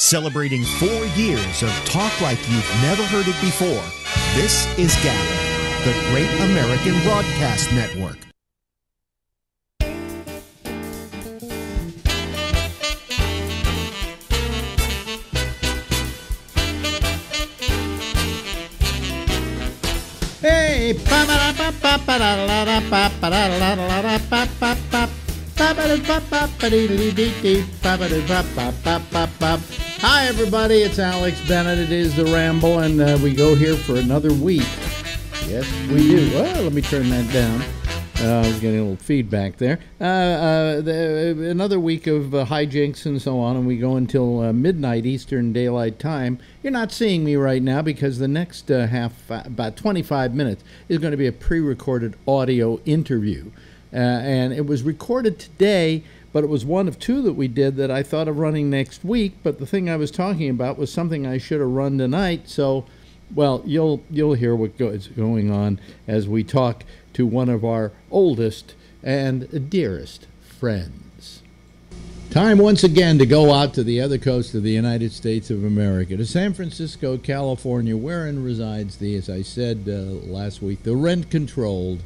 Celebrating four years of talk like you've never heard it before, this is GabNet, the Great American Broadcast Network. Hey, Hi, everybody. It's Alex Bennett. It is The Ramble, and uh, we go here for another week. Yes, we do. Well, let me turn that down. Uh, I was getting a little feedback there. Uh, uh, the, another week of uh, hijinks and so on, and we go until uh, midnight Eastern Daylight Time. You're not seeing me right now because the next uh, half, about 25 minutes, is going to be a pre recorded audio interview. and it was recorded today but it was one of two that we did that I thought of running next week. But the thing I was talking about was something I should have run tonight. So, well, you'll you'll hear what is going on as we talk to one of our oldest and dearest friends. Time once again to go out to the other coast of the United States of America, to San Francisco, California, wherein resides the, as I said uh, last week, the rent controlled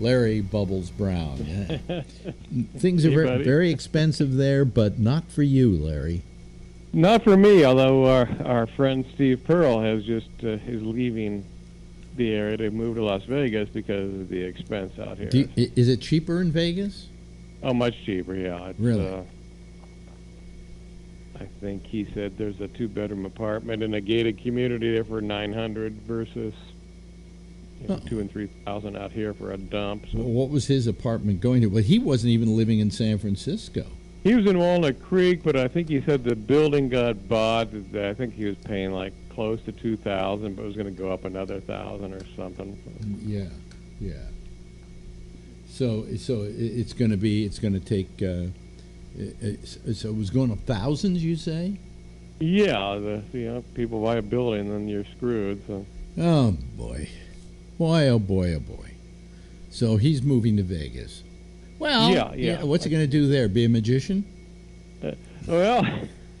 Larry Bubbles Brown. Yeah. Things are very, very expensive there, but not for you, Larry. Not for me, although our, our friend Steve Pearl has just uh, is leaving the area to move to Las Vegas because of the expense out here. You, is it cheaper in Vegas? Oh, much cheaper, yeah. It's, really? Uh, I think he said there's a two-bedroom apartment in a gated community there for 900 versus you know, two and three thousand out here for a dump. So. Well, what was his apartment going to? Well, he wasn't even living in San Francisco. He was in Walnut Creek, but I think he said the building got bought. I think he was paying like close to two thousand, but it was going to go up another thousand or something. Yeah, yeah. So, so it's going to be. It's going to take. Uh, so it was going up thousands, you say? Yeah, the you know people buy a building, and then you're screwed. So. Oh boy. Boy, oh boy, oh boy. So he's moving to Vegas. Well, yeah, yeah. yeah what's he going to do there? Be a magician? Uh, well,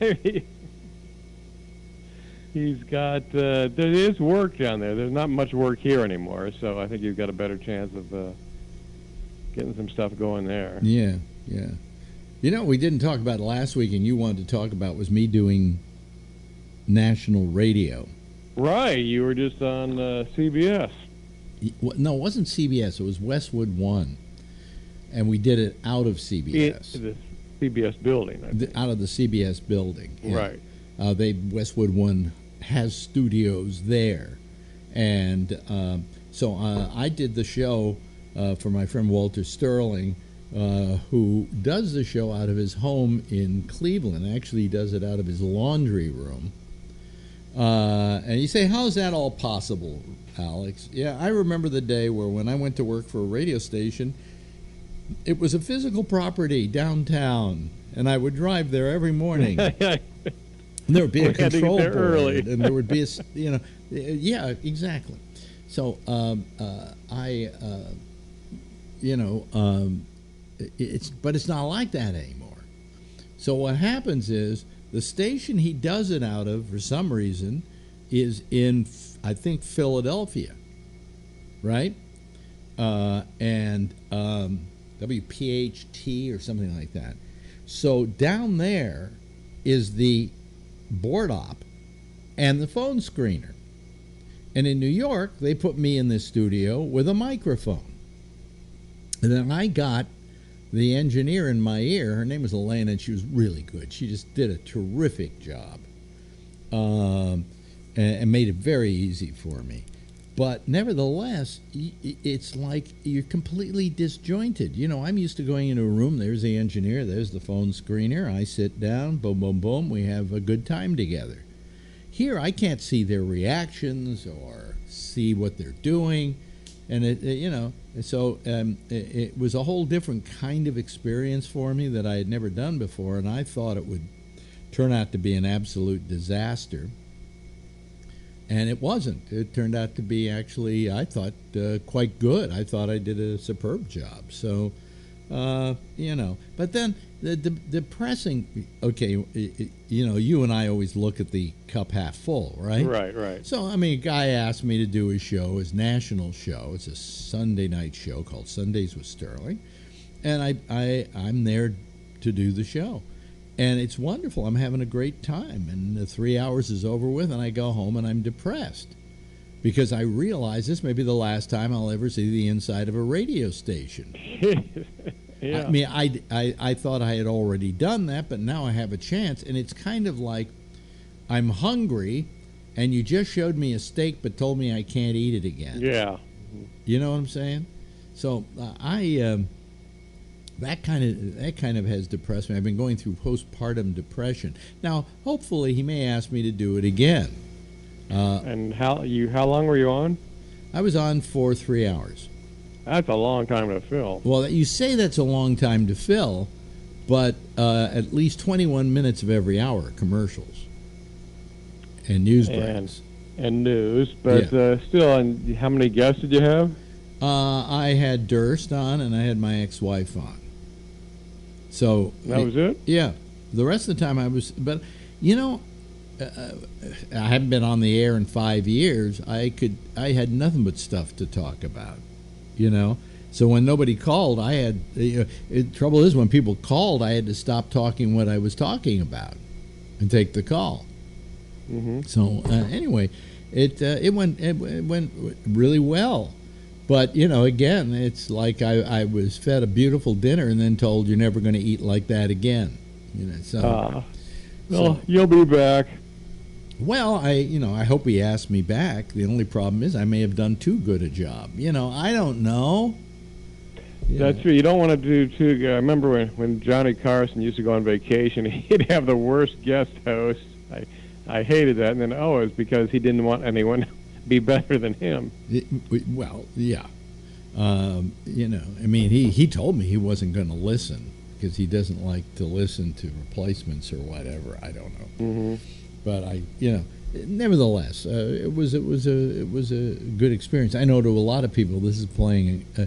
he's got uh, there is work down there. There's not much work here anymore, so I think he's got a better chance of uh, getting some stuff going there. Yeah, yeah. You know, we didn't talk about last week, and you wanted to talk about was me doing national radio. Right, you were just on uh, CBS. No, it wasn't CBS. It was Westwood One, and we did it out of CBS. It, the CBS building. The, out of the CBS building. Yeah. Right. Uh, they Westwood One has studios there, and uh, so uh, I did the show uh, for my friend Walter Sterling. Uh, who does the show out of his home in Cleveland? Actually, he does it out of his laundry room. Uh, and you say, how's that all possible, Alex? Yeah, I remember the day where when I went to work for a radio station, it was a physical property downtown, and I would drive there every morning. there would be a control board, early. and there would be a, you know, yeah, exactly. So um, uh, I, uh, you know, um, it's but it's not like that anymore. So what happens is the station he does it out of, for some reason, is in, I think, Philadelphia, right? Uh, and um, WPHT or something like that. So down there is the board op and the phone screener. And in New York, they put me in the studio with a microphone. And then I got the engineer in my ear, her name was Elena, and she was really good. She just did a terrific job um, and, made it very easy for me. But nevertheless, it's like you're completely disjointed. You know, I'm used to going into a room, there's the engineer, there's the phone screener, I sit down, boom, boom, boom, we have a good time together. Here, I can't see their reactions or see what they're doing and it, it you know so um, it, it, was a whole different kind of experience for me that I had never done before, and I thought it would turn out to be an absolute disaster. And it wasn't. It turned out to be actually, I thought, uh, quite good. I thought I did a superb job. So Uh, you know, but then the, the depressing. Okay, you know, you and I always look at the cup half full, right? Right, right. So I mean, a guy asked me to do his show, his national show. It's a Sunday night show called Sundays with Sterling, and I, I I'm there to do the show, and it's wonderful. I'm having a great time, and the three hours is over with, and I go home and I'm depressed because I realize this may be the last time I'll ever see the inside of a radio station. yeah. I mean, I, I, I thought I had already done that, but now I have a chance. And it's kind of like I'm hungry, and you just showed me a steak but told me I can't eat it again. Yeah. You know what I'm saying? So uh, I. Um, that kind of that kind of has depressed me. I've been going through postpartum depression. Now, hopefully, he may ask me to do it again. Uh, and how you how long were you on? I was on for three hours. That's a long time to fill. Well, you say that's a long time to fill, but uh, at least 21 minutes of every hour commercials and news breaks. And, and news, but yeah. uh, still, and how many guests did you have? Uh, I had Durst on, and I had my ex-wife on. So that was it. Yeah, the rest of the time I was, but you know, uh, I haven't been on the air in five years. I could I had nothing but stuff to talk about, you know. So when nobody called, I had. You know, it, trouble is when people called, I had to stop talking what I was talking about, and take the call. Mm-hmm. So uh, anyway, it uh, it went it, it went really well. But you know, again, it's like I, I was fed a beautiful dinner and then told you're never going to eat like that again. You know, so. Uh, well, so, you'll be back. Well, I you know I hope he asks me back. The only problem is I may have done too good a job. You know I don't know. That's true. You don't want to do too. Good. I remember when when Johnny Carson used to go on vacation, he'd have the worst guest host. I I hated that, and then oh, it's because he didn't want anyone be better than him. It, well, yeah. Um, you know, I mean, he he told me he wasn't going to listen because he doesn't like to listen to replacements or whatever. I don't know. Mm-hmm but I, you know, nevertheless, uh, it was it was a it was a good experience. I know to a lot of people this is playing. Uh,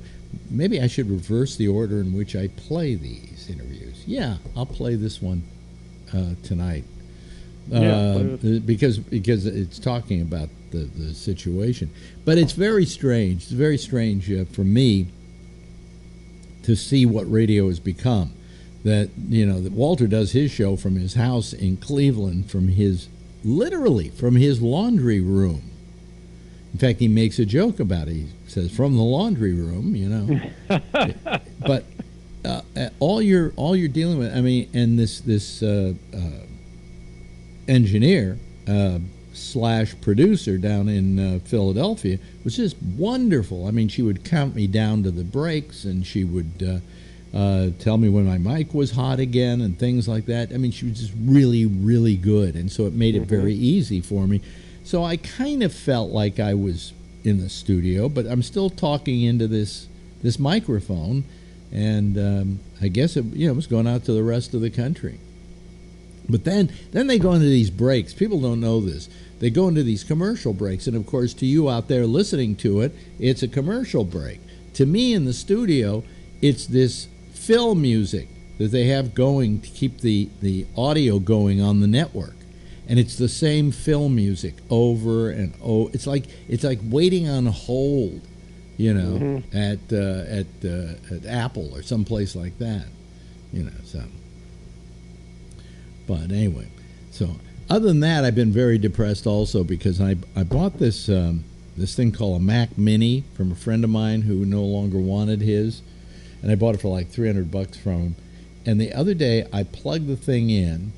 maybe I should reverse the order in which I play these interviews. Yeah, I'll play this one uh, tonight. Yeah, uh, because because it's talking about the, the situation, but it's very strange. It's very strange uh, for me to see what radio has become that you know that Walter does his show from his house in Cleveland from his literally from his laundry room. In fact, he makes a joke about it. He says from the laundry room, you know. but uh, all you're all you're dealing with, I mean, and this this uh, uh, engineer uh, slash producer down in uh, Philadelphia was just wonderful. I mean, she would count me down to the breaks, and she would uh, uh, tell me when my mic was hot again and things like that. I mean, she was just really, really good, and so it made it mm-hmm. very easy for me. So I kind of felt like I was in the studio, but I'm still talking into this this microphone, and um, I guess it you know was going out to the rest of the country. But then then they go into these breaks. People don't know this. They go into these commercial breaks, and of course, to you out there listening to it, it's a commercial break. To me in the studio, it's this fill music that they have going to keep the, the audio going on the network. And it's the same fill music over and over. It's like it's like waiting on hold, you know, mm-hmm. at uh, at uh, at Apple or someplace like that, you know. So, but anyway, so other than that, I've been very depressed also because I I bought this um, this thing called a Mac Mini from a friend of mine who no longer wanted his, and I bought it for like 300 bucks from him. And the other day, I plugged the thing in,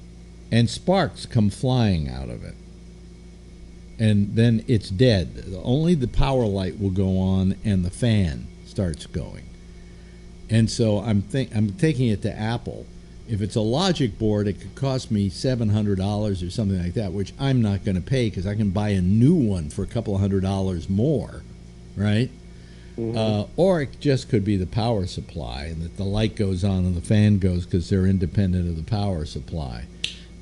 and sparks come flying out of it. And then it's dead. Only the power light will go on, and the fan starts going. And so I'm think I'm taking it to Apple. If it's a Logic board, it could cost me seven hundred dollars or something like that, which I'm not going to pay because I can buy a new one for a couple hundred dollars more, right? Mm-hmm. Uh, or it just could be the power supply, and that the light goes on and the fan goes because they're independent of the power supply.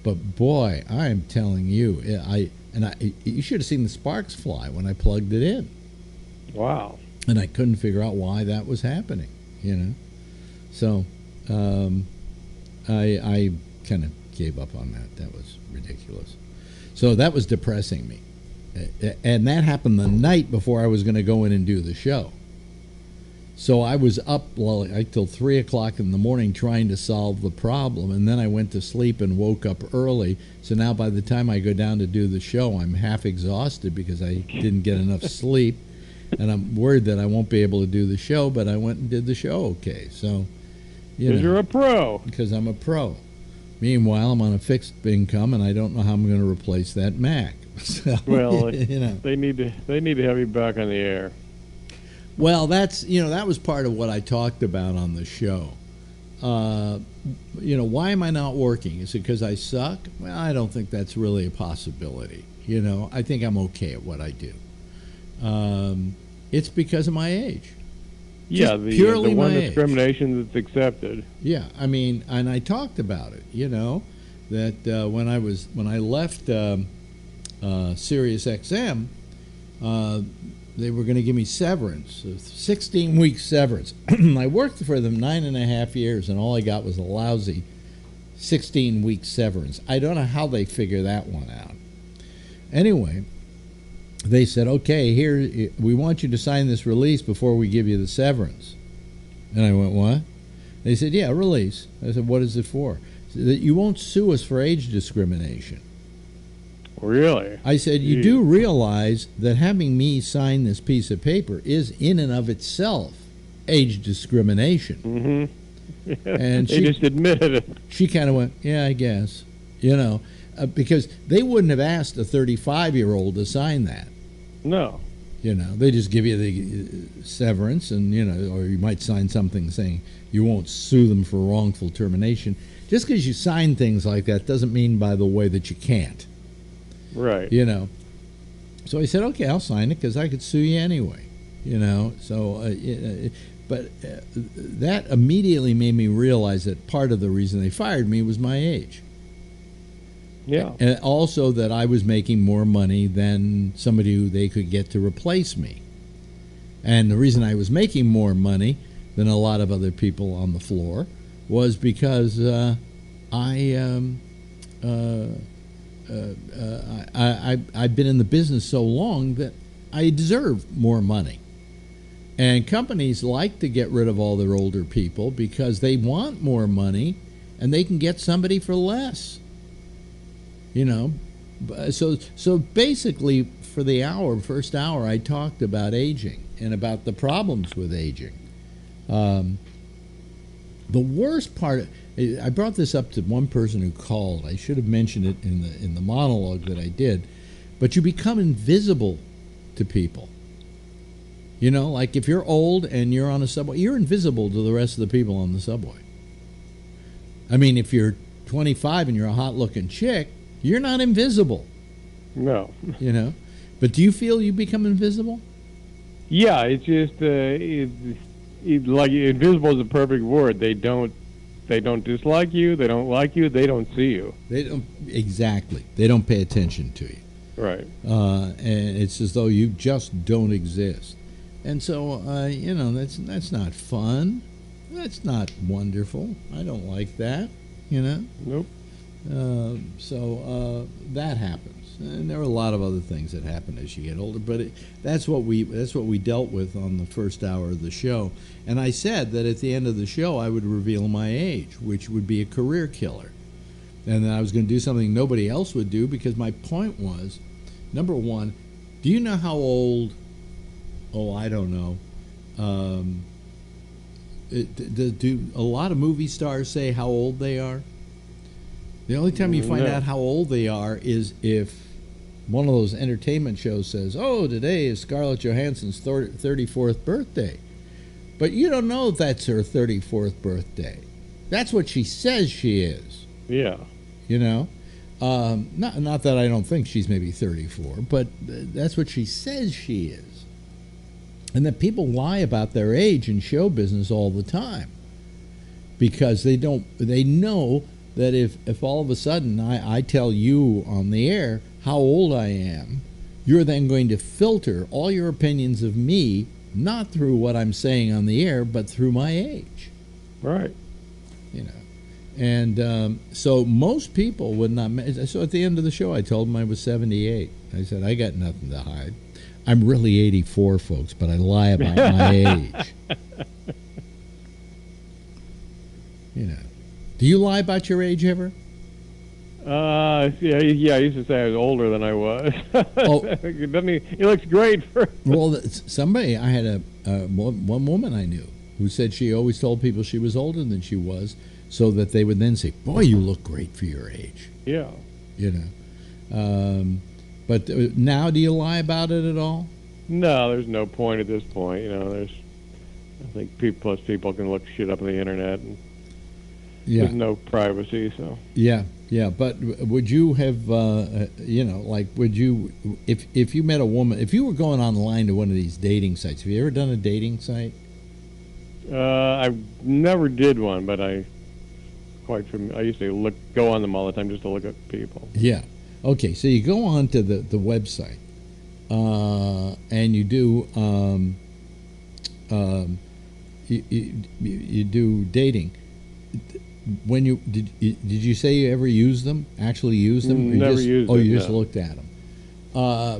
But boy, I am telling you, I and I you should have seen the sparks fly when I plugged it in. Wow! And I couldn't figure out why that was happening. You know, So um, I, I kind of gave up on that. That was ridiculous. So that was depressing me. And that happened the night before I was going to go in and do the show. So I was up well, like till three o'clock in the morning trying to solve the problem, and then I went to sleep and woke up early. So now by the time I go down to do the show, I'm half exhausted because I didn't get enough sleep, and I'm worried that I won't be able to do the show. But I went and did the show okay. So, you know, you're a pro. Because I'm a pro. Meanwhile, I'm on a fixed income, and I don't know how I'm going to replace that Mac. So, well, you know, they need to they need to have you back on the air. Well, that's you know that was part of what I talked about on the show. Uh, you know, why am I not working? Is it because I suck? Well, I don't think that's really a possibility. You know, I think I'm okay at what I do. Um, it's because of my age. Yeah, the, purely the one discrimination age. that's accepted. Yeah, I mean, and I talked about it. You know, that uh, when I was when I left um, uh, Sirius XM, uh, they were going to give me severance, a 16 week severance. I worked for them nine and a half years, and all I got was a lousy 16 week severance. I don't know how they figure that one out. Anyway, they said, okay, here, we want you to sign this release before we give you the severance. And I went, what? They said, yeah, release. I said, what is it for? That you won't sue us for age discrimination. Really? I said, You do realize that having me sign this piece of paper is, in and of itself, age discrimination. Mm-hmm. and they she, just admitted it. She kind of went, Yeah, I guess. You know, uh, because they wouldn't have asked a 35 year old to sign that. No. You know, they just give you the uh, severance, and, you know, or you might sign something saying you won't sue them for wrongful termination. Just because you sign things like that doesn't mean, by the way, that you can't. Right. You know. So I said, okay, I'll sign it because I could sue you anyway. You know. So, uh, uh, but uh, that immediately made me realize that part of the reason they fired me was my age. Yeah. And also that I was making more money than somebody who they could get to replace me. And the reason I was making more money than a lot of other people on the floor was because uh, I um, uh, uh, uh, I, I, I've been in the business so long that I deserve more money. And companies like to get rid of all their older people because they want more money and they can get somebody for less. You know, so so basically for the hour, first hour, I talked about aging and about the problems with aging. Um, the worst part, I brought this up to one person who called. I should have mentioned it in the in the monologue that I did, but you become invisible to people. You know, like if you're old and you're on a subway, you're invisible to the rest of the people on the subway. I mean, if you're 25 and you're a hot-looking chick, you're not invisible. No. You know, but do you feel you become invisible? Yeah, it's just uh, it, it, like invisible is a perfect word. They don't they don't dislike you. They don't like you. They don't see you. They don't exactly. They don't pay attention to you. Right. Uh, and it's as though you just don't exist. And so, uh, you know, that's that's not fun. That's not wonderful. I don't like that. You know. Nope. Uh, so uh, that happens and there are a lot of other things that happen as you get older. But it, that's what we that's what we dealt with on the first hour of the show. And I said that at the end of the show, I would reveal my age, which would be a career killer, and I was going to do something nobody else would do because my point was, number one, do you know how old? Oh, I don't know. Um, it, do, do a lot of movie stars say how old they are? The only time you find no. out how old they are is if one of those entertainment shows says, "Oh, today is Scarlett Johansson's 34th birthday," but you don't know that's her 34th birthday. That's what she says she is. Yeah. You know, um, not not that I don't think she's maybe 34, but that's what she says she is. And that people lie about their age in show business all the time because they don't they know that if if all of a sudden I, I tell you on the air how old I am, you're then going to filter all your opinions of me not through what I'm saying on the air, but through my age. Right. You know. And um, so most people would not. So at the end of the show, I told them I was 78. I said, I got nothing to hide. I'm really 84, folks, but I lie about my age. You know. Do you lie about your age ever? Uh, yeah, yeah. I used to say I was older than I was. Oh, doesn't he? He looks great for. well, somebody I had a uh, one woman I knew who said she always told people she was older than she was, so that they would then say, "Boy, you look great for your age." Yeah. You know. Um, but uh, now, do you lie about it at all? No, there's no point at this point. You know, there's. I think people, plus people can look shit up on the internet and yeah. There's no privacy, so. Yeah, yeah, but would you have, uh, uh, you know, like, would you, if if you met a woman, if you were going online to one of these dating sites, have you ever done a dating site? Uh, I never did one, but I quite familiar. I used to look go on them all the time just to look at people. Yeah. Okay, so you go on to the the website, uh, and you do um, um, you, you, you do dating when you did did you say you ever used them? Actually used them? Never just, used oh, you just looked at them. Uh,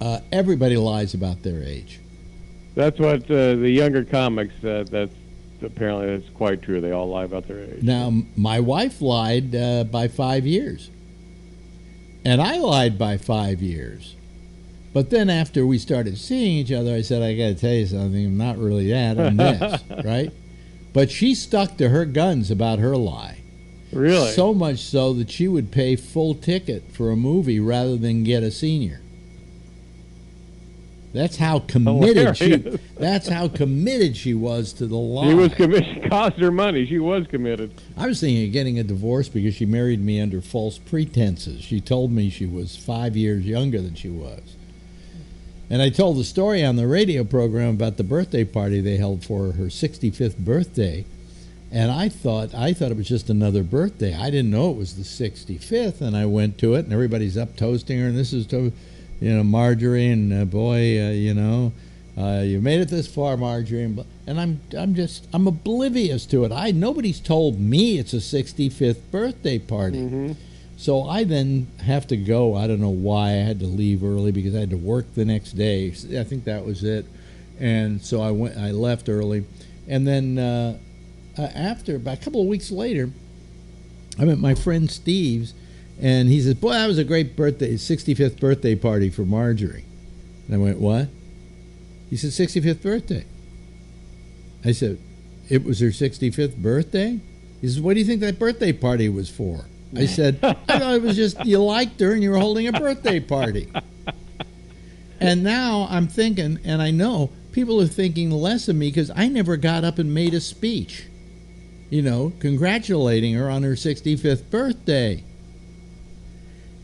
uh, everybody lies about their age. That's what uh, the younger comics. Uh, that's apparently that's quite true. They all lie about their age. Now, my wife lied uh, by five years, and I lied by five years. But then after we started seeing each other, I said, "I got to tell you something. I'm not really that. I'm this, right?" But she stuck to her guns about her lie. Really? So much so that she would pay full ticket for a movie rather than get a senior. That's how oh, committed Hilarious. she. That's how committed she was to the lie. She was committed. Cost her money. She was committed. I was thinking of getting a divorce because she married me under false pretenses. She told me she was five years younger than she was. And I told the story on the radio program about the birthday party they held for her 65th birthday. And I thought I thought it was just another birthday. I didn't know it was the 65th. And I went to it, and everybody's up toasting her. And this is to, you know, Marjorie, and uh, boy, uh, you know, uh, you made it this far, Marjorie. And, and I'm I'm just I'm oblivious to it. I nobody's told me it's a 65th birthday party. Mm-hmm. So I then have to go. I don't know why I had to leave early because I had to work the next day. I think that was it. And so I went. I left early, and then uh, uh, after about a couple of weeks later, I'm at my friend Steve's, and he says, "Boy, that was a great birthday, 65th birthday party for Marjorie." And I went, "What?" He said, "65th birthday." I said, "It was her 65th birthday." He says, "What do you think that birthday party was for?" I said, I thought it was just you liked her and you were holding a birthday party. And now I'm thinking, and I know people are thinking less of me because I never got up and made a speech, you know, congratulating her on her 65th birthday.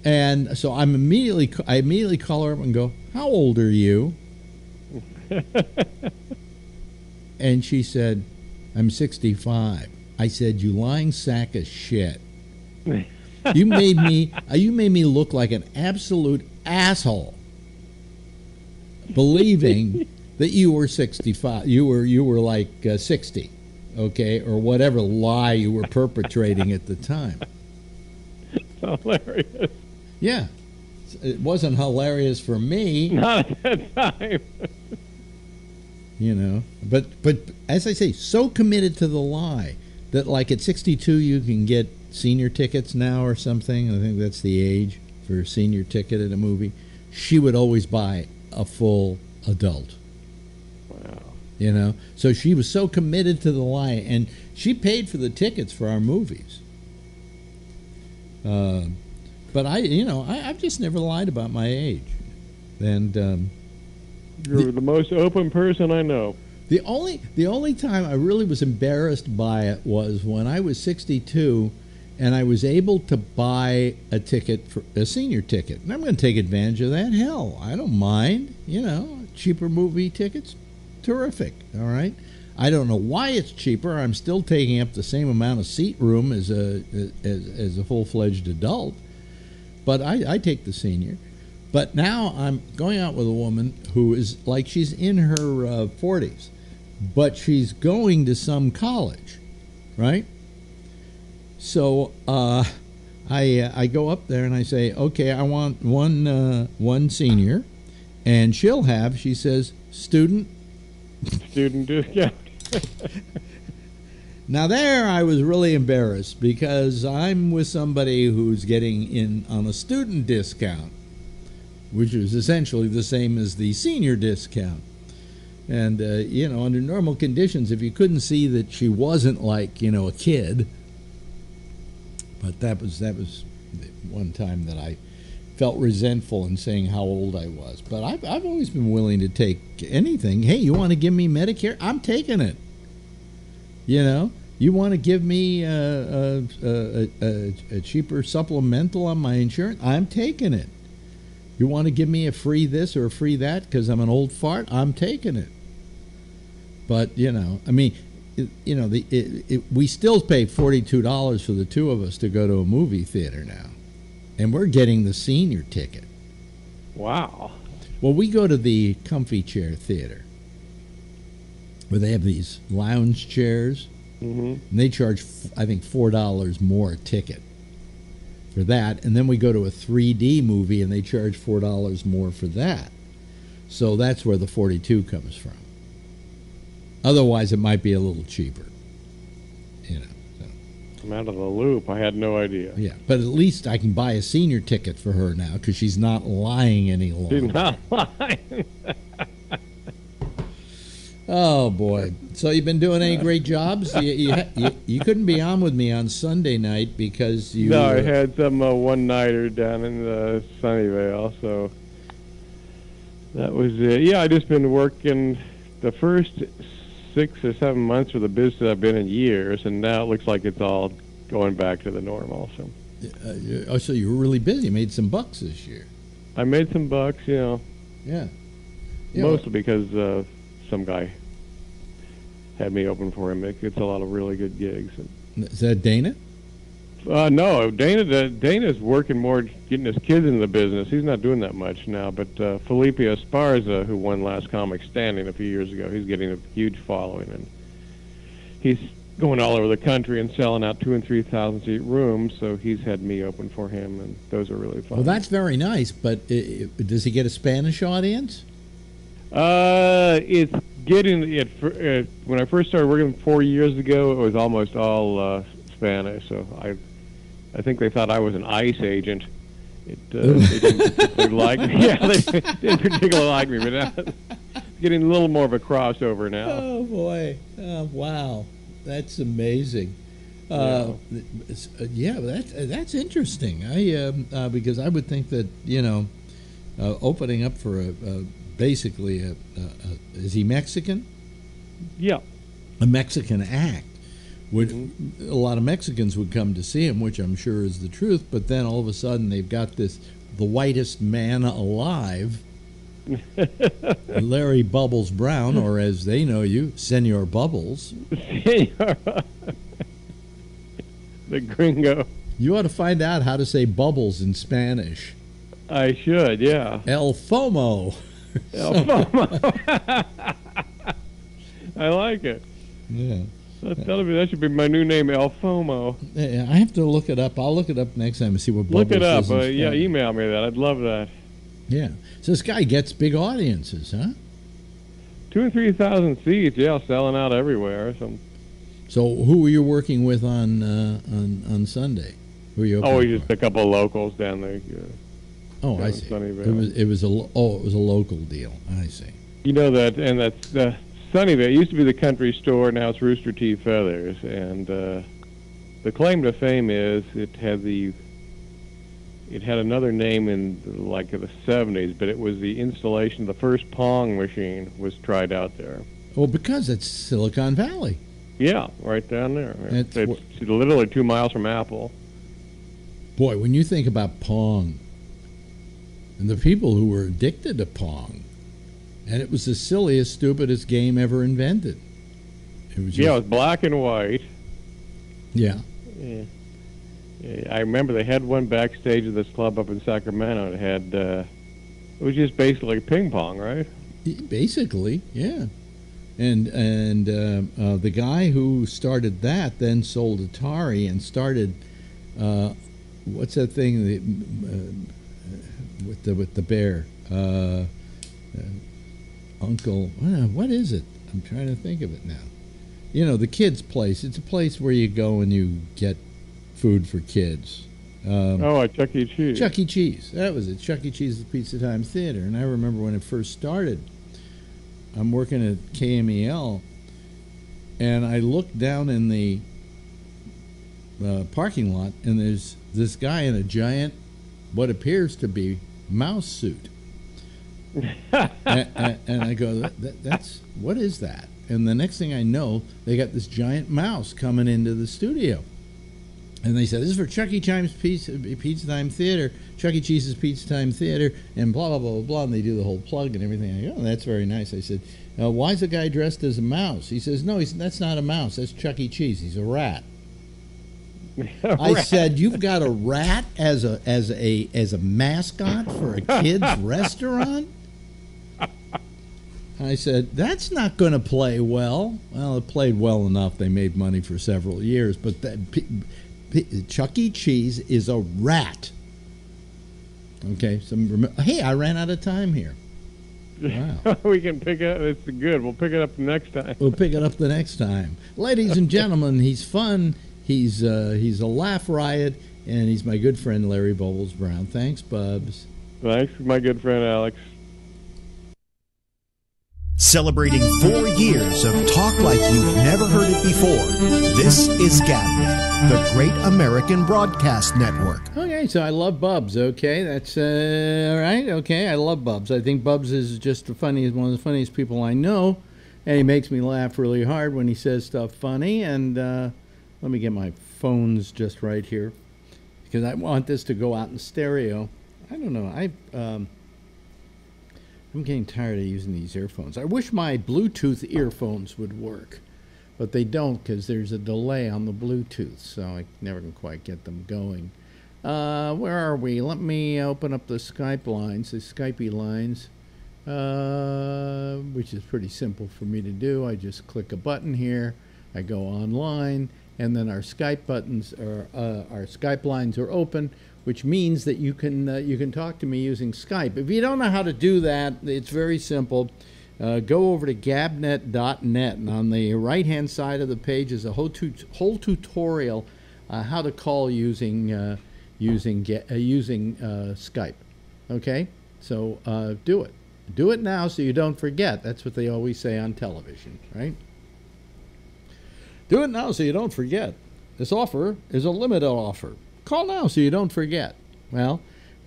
And so I'm immediately, I immediately call her up and go, "How old are you?" and she said, "I'm 65." I said, "You lying sack of shit." You made me uh, you made me look like an absolute asshole believing that you were 65 you were you were like uh, 60 okay or whatever lie you were perpetrating at the time. Hilarious. Yeah. It wasn't hilarious for me. Not at that time. You know but but as i say so committed to the lie that like at 62 you can get senior tickets now or something. I think that's the age for a senior ticket at a movie. She would always buy a full adult. Wow. You know, so she was so committed to the lie, and she paid for the tickets for our movies. Uh, but I, you know, I, have just never lied about my age, and um, you're the, the most open person I know. The only the only time I really was embarrassed by it was when I was 62 and I was able to buy a ticket for a senior ticket. And I'm going to take advantage of that. Hell, I don't mind. You know, cheaper movie tickets, terrific. All right. I don't know why it's cheaper. I'm still taking up the same amount of seat room as a as, as a full fledged adult, but I, I take the senior. But now I'm going out with a woman who is like she's in her uh, 40s, but she's going to some college, right? So uh, I uh, I go up there and I say, okay, I want one uh, one senior, and she'll have. She says, student. Student discount. Now there, I was really embarrassed because I'm with somebody who's getting in on a student discount, which is essentially the same as the senior discount. And uh, you know, under normal conditions, if you couldn't see that she wasn't like you know a kid, but that was that was one time that I felt resentful in saying how old I was. But I've I've always been willing to take anything. Hey, you want to give me Medicare? I'm taking it. You know, you want to give me a, a, a, a, a cheaper supplemental on my insurance? I'm taking it. You want to give me a free this or a free that because I'm an old fart? I'm taking it. But you know, I mean, you know, the it, it, we still pay forty two dollars for the two of us to go to a movie theater now, and we're getting the senior ticket. Wow. Well, we go to the comfy chair theater where they have these lounge chairs, hmm and they charge, I think, four dollars more a ticket for that. And then we go to a 3D movie, and they charge four dollars more for that. So that's where the 42 comes from. Otherwise, it might be a little cheaper. You know. So, I'm out of the loop. I had no idea. yeah, but at least I can buy a senior ticket for her now because she's not lying any longer. She's not lying. Oh boy! So you've been doing any great jobs? You, you, you, you couldn't be on with me on Sunday night because you. no, I had some uh, one nighter down in uh, Sunnyvale, so that was it. Yeah, I just been working the first six or seven months for the business I've been in years, and now it looks like it's all going back to the normal. So uh, you- oh, so you were really busy. You Made some bucks this year. I made some bucks, you know, Yeah. You know, mostly because uh, some guy had me open for him. It gets a lot of really good gigs. And, is that Dana? Uh, no, Dana. Dana's working more, getting his kids into the business. He's not doing that much now. But uh, Felipe Esparza, who won Last Comic Standing a few years ago, he's getting a huge following, and he's going all over the country and selling out two and three thousand seat rooms. So he's had me open for him, and those are really fun. Well, that's very nice. But uh, does he get a Spanish audience? Uh, it's getting it. Uh, when I first started working four years ago, it was almost all uh, Spanish. So I, I think they thought I was an ICE agent. It uh, they didn't particularly like me. Yeah, they didn't particularly like me, but now getting a little more of a crossover now. Oh boy! Oh, wow, that's amazing. Uh, uh, yeah, that's uh, that's interesting. I um, uh, because I would think that you know, uh, opening up for a, a basically a, a, a is he Mexican? Yeah, A Mexican act. Would a lot of Mexicans would come to see him, which I'm sure is the truth. But then all of a sudden they've got this the whitest man alive. Larry Bubbles Brown, or as they know you, Senor Bubbles. the gringo. You ought to find out how to say bubbles in Spanish. I should, yeah. El FOMO. El FOMO. I like it. Yeah. That'll be, that should be my new name, El Fomo. Yeah, I have to look it up. I'll look it up next time and see what Look it up. Uh, yeah, email me that. I'd love that. Yeah. So this guy gets big audiences, huh? Two and three thousand seats, yeah, selling out everywhere. So, So who were you working with on uh, on on Sunday? Who are you? oh, just for? a couple of locals down there. Yeah. Oh, down I see. Sunnyvale. It was it was a oh it was a local deal. I see. You know that, and that's the Sunnyvale. It used to be the country store. Now it's Rooster T. Feathers, and uh, the claim to fame is it had the it had another name in like the 70s, but it was the installation. Of the first Pong machine was tried out there. Well, because it's Silicon Valley. Yeah, right down there. That's It's, literally two miles from Apple. Boy, when you think about Pong and the people who were addicted to Pong, and it was the silliest, stupidest game ever invented. It was Yeah, it was black and white. yeah. Yeah. I remember they had one backstage of this club up in Sacramento. It had uh, it was just basically ping pong, right? Basically, yeah. and and uh, uh, the guy who started that then sold Atari and started uh, what's that thing the, uh, with the with the bear Uncle what is it? I'm trying to think of it now. You know the kids' place. It's a place where you go and you get food for kids. Um, oh, at Chuck E. Cheese. Chuck E. Cheese. That was it. Chuck E. Cheese's Pizza Time Theater. And I remember when it first started, I'm working at KMEL, and I look down in the uh, parking lot, and there's this guy in a giant, what appears to be mouse suit. and, and, I go, that, that, that's what is that? And the next thing I know, they got this giant mouse coming into the studio. And they said, This is for Chuck E. Cheese's Pizza, Pizza Time Theater, Chuck E. Cheese's Pizza Time Theater, and blah, blah, blah, blah, blah. And they do the whole plug and everything. I go, Oh, that's very nice. I said, uh, Why is the guy dressed as a mouse? He says, No, he's, that's not a mouse. That's Chuck E. Cheese. He's a rat. a I rat. said, "You've got a rat as a as a as a mascot for a kids' restaurant." I said, "That's not going to play well." Well, it played well enough. They made money for several years, but that Chuck E. Cheese is a rat. Okay, so hey, I ran out of time here. Wow. we can pick it up. It's good. We'll pick it up next time. we'll pick it up the next time, ladies and gentlemen. He's fun. He's uh, he's a laugh riot, and he's my good friend Larry Bubbles Brown. Thanks, Bubs. Thanks, my good friend Alex. Celebrating four years of talk like you've never heard it before. This is GabNet, the Great American Broadcast Network. Okay, so I love Bubs. Okay, that's uh, all right. Okay, I love Bubs. I think Bubs is just the funniest, one of the funniest people I know, and he makes me laugh really hard when he says stuff funny. And uh, let me get my phones just right here because I want this to go out in stereo. I don't know. I. Um, I'm getting tired of using these earphones. I wish my Bluetooth earphones would work, but they don't because there's a delay on the Bluetooth, so I never can quite get them going. Uh, where are we? Let me open up the Skype lines, the Skypey lines, uh, which is pretty simple for me to do. I just click a button here, I go online, and then our Skype buttons or uh, our Skype lines are open which means that you can uh, you can talk to me using Skype. If you don't know how to do that, it's very simple. Uh, go over to gabnet.net, and on the right hand side of the page is a whole, tut whole tutorial uh, how to call using uh, using uh, using uh, Skype. Okay, so do it. Do it now so you don't forget. That's what they always say on television, right? Do it now so you don't forget. This offer is a limited offer. Call now so you don't forget. Well,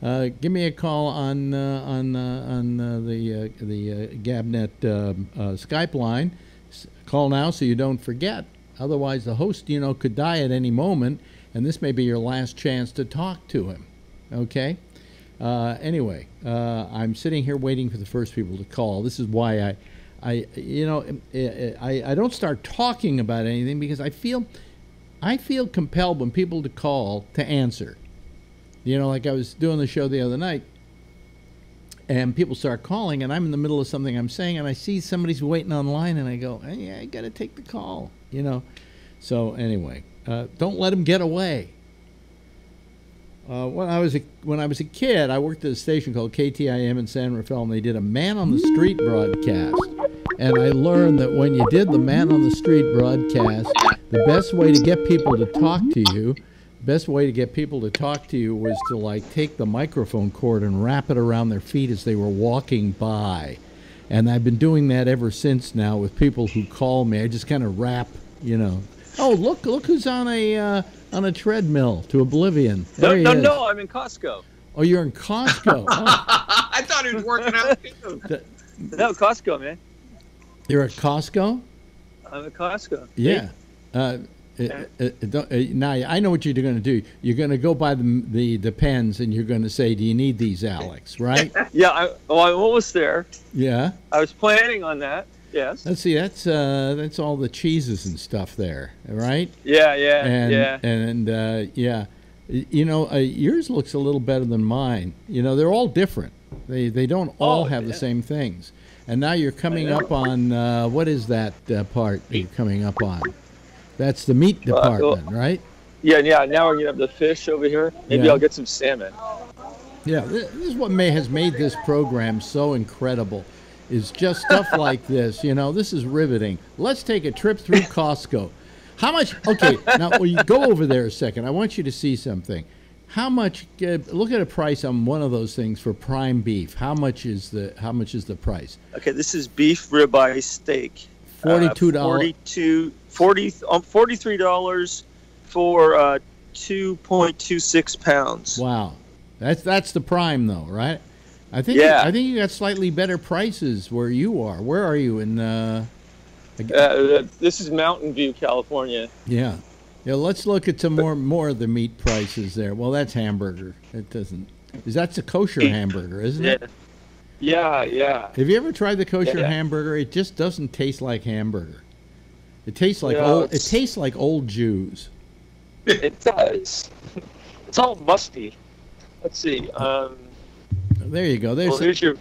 uh, give me a call on uh, on uh, on uh, the uh, the uh, Gabnet um, Skype line. S call now so you don't forget. Otherwise, the host, you know, could die at any moment, and this may be your last chance to talk to him. Okay. anyway, I'm sitting here waiting for the first people to call. This is why I, I, you know, I, I don't start talking about anything because I feel I feel compelled when people to call to answer. You know, like I was doing the show the other night, and people start calling, and I'm in the middle of something I'm saying, and I see somebody's waiting online, and I go, hey, I got to take the call, you know. So anyway, uh, don't let them get away. Uh, when I was a, when I was a kid, I worked at a station called KTIM in San Rafael, and they did a man on the street broadcast. And I learned that when you did the man on the street broadcast, the best way to get people to talk to you, best way to get people to talk to you was to like take the microphone cord and wrap it around their feet as they were walking by. And I've been doing that ever since now with people who call me. I just kind of wrap, you know. Oh, look, look who's on a uh, on a treadmill to oblivion. There no, no, is. no, I'm in Costco. Oh, you're in Costco. Oh. I thought he was working out too. no, Costco, man. You're at Costco? I'm at Costco. Yeah. Uh, uh, uh, uh, now I know what you're going to do. You're going to go by the, the the pens and you're going to say, "Do you need these, Alex?" Right? yeah. I, well, I'm almost there. Yeah. I was planning on that. Yes. Let's see. That's uh, that's all the cheeses and stuff there, right? Yeah. Yeah. And, yeah. And uh, yeah, you know, uh, yours looks a little better than mine. You know, they're all different. They they don't all oh, have yeah. the same things. and now you're coming up on uh, what is that uh, part you're coming up on? That's the meat Uh, department, right? Yeah, yeah. Now we're gonna have the fish over here. Maybe Yeah. I'll get some salmon. Yeah, this this is what may, has made this program so incredible. Is just stuff like this. You know, this is riveting. Let's take a trip through Costco. How much? Okay, now will you go over there a second. I want you to see something. How much? Uh, look at a price on one of those things for prime beef. How much is the? How much is the price? Okay, this is beef ribeye steak. Uh, Forty-two dollars. 42 40 um, $43 for uh, 2.26 pounds. Wow, that's that's the prime though, right? I think Yeah. I think you got slightly better prices where you are. Where are you in? Uh, Uh, this is Mountain View, California. Yeah. Yeah, let's look at some more more of the meat prices there. Well, that's hamburger. It doesn't. Is that's a kosher hamburger, isn't Yeah. it? Yeah, yeah. Have you ever tried the kosher Yeah. hamburger? It just doesn't taste like hamburger. It tastes like Yeah, old. It tastes like old Jews. It does. It's all musty. Let's see. Um, There you go. well, There's here's your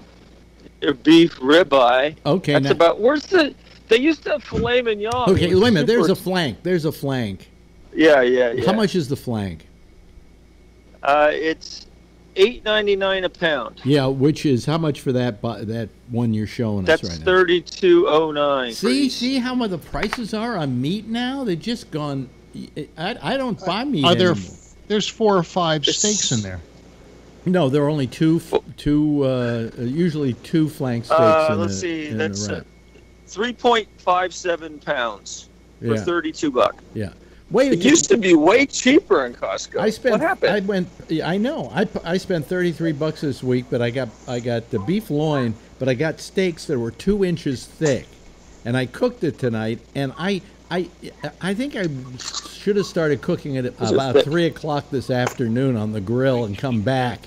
your beef ribeye. okay. That's Now, about. Where's the? They used to have filet mignon. okay, It was wait a minute. There's a flank. There's a flank. Yeah, yeah, yeah. How much is the flank? Uh, it's eight ninety nine a pound. Yeah, which is how much for that? bu- That one you're showing That's us right now. That's thirty two oh nine. See, see how much the prices are on meat now? They've just gone. I, I don't buy meat Are there? anymore. There's four or five It's- steaks in there. No, there are only two, two, uh, usually two flank steaks Uh, in, let's a, see, in that's, uh. Three point five seven pounds for Yeah, thirty two bucks. yeah. Wait, It used to be way cheaper in Costco. I spent. What happened? I went. yeah, I know. I, I spent thirty three bucks this week, but I got I got the beef loin, but I got steaks that were two inches thick, and I cooked it tonight. And I I I think I should have started cooking it at about three o'clock this afternoon on the grill and come back.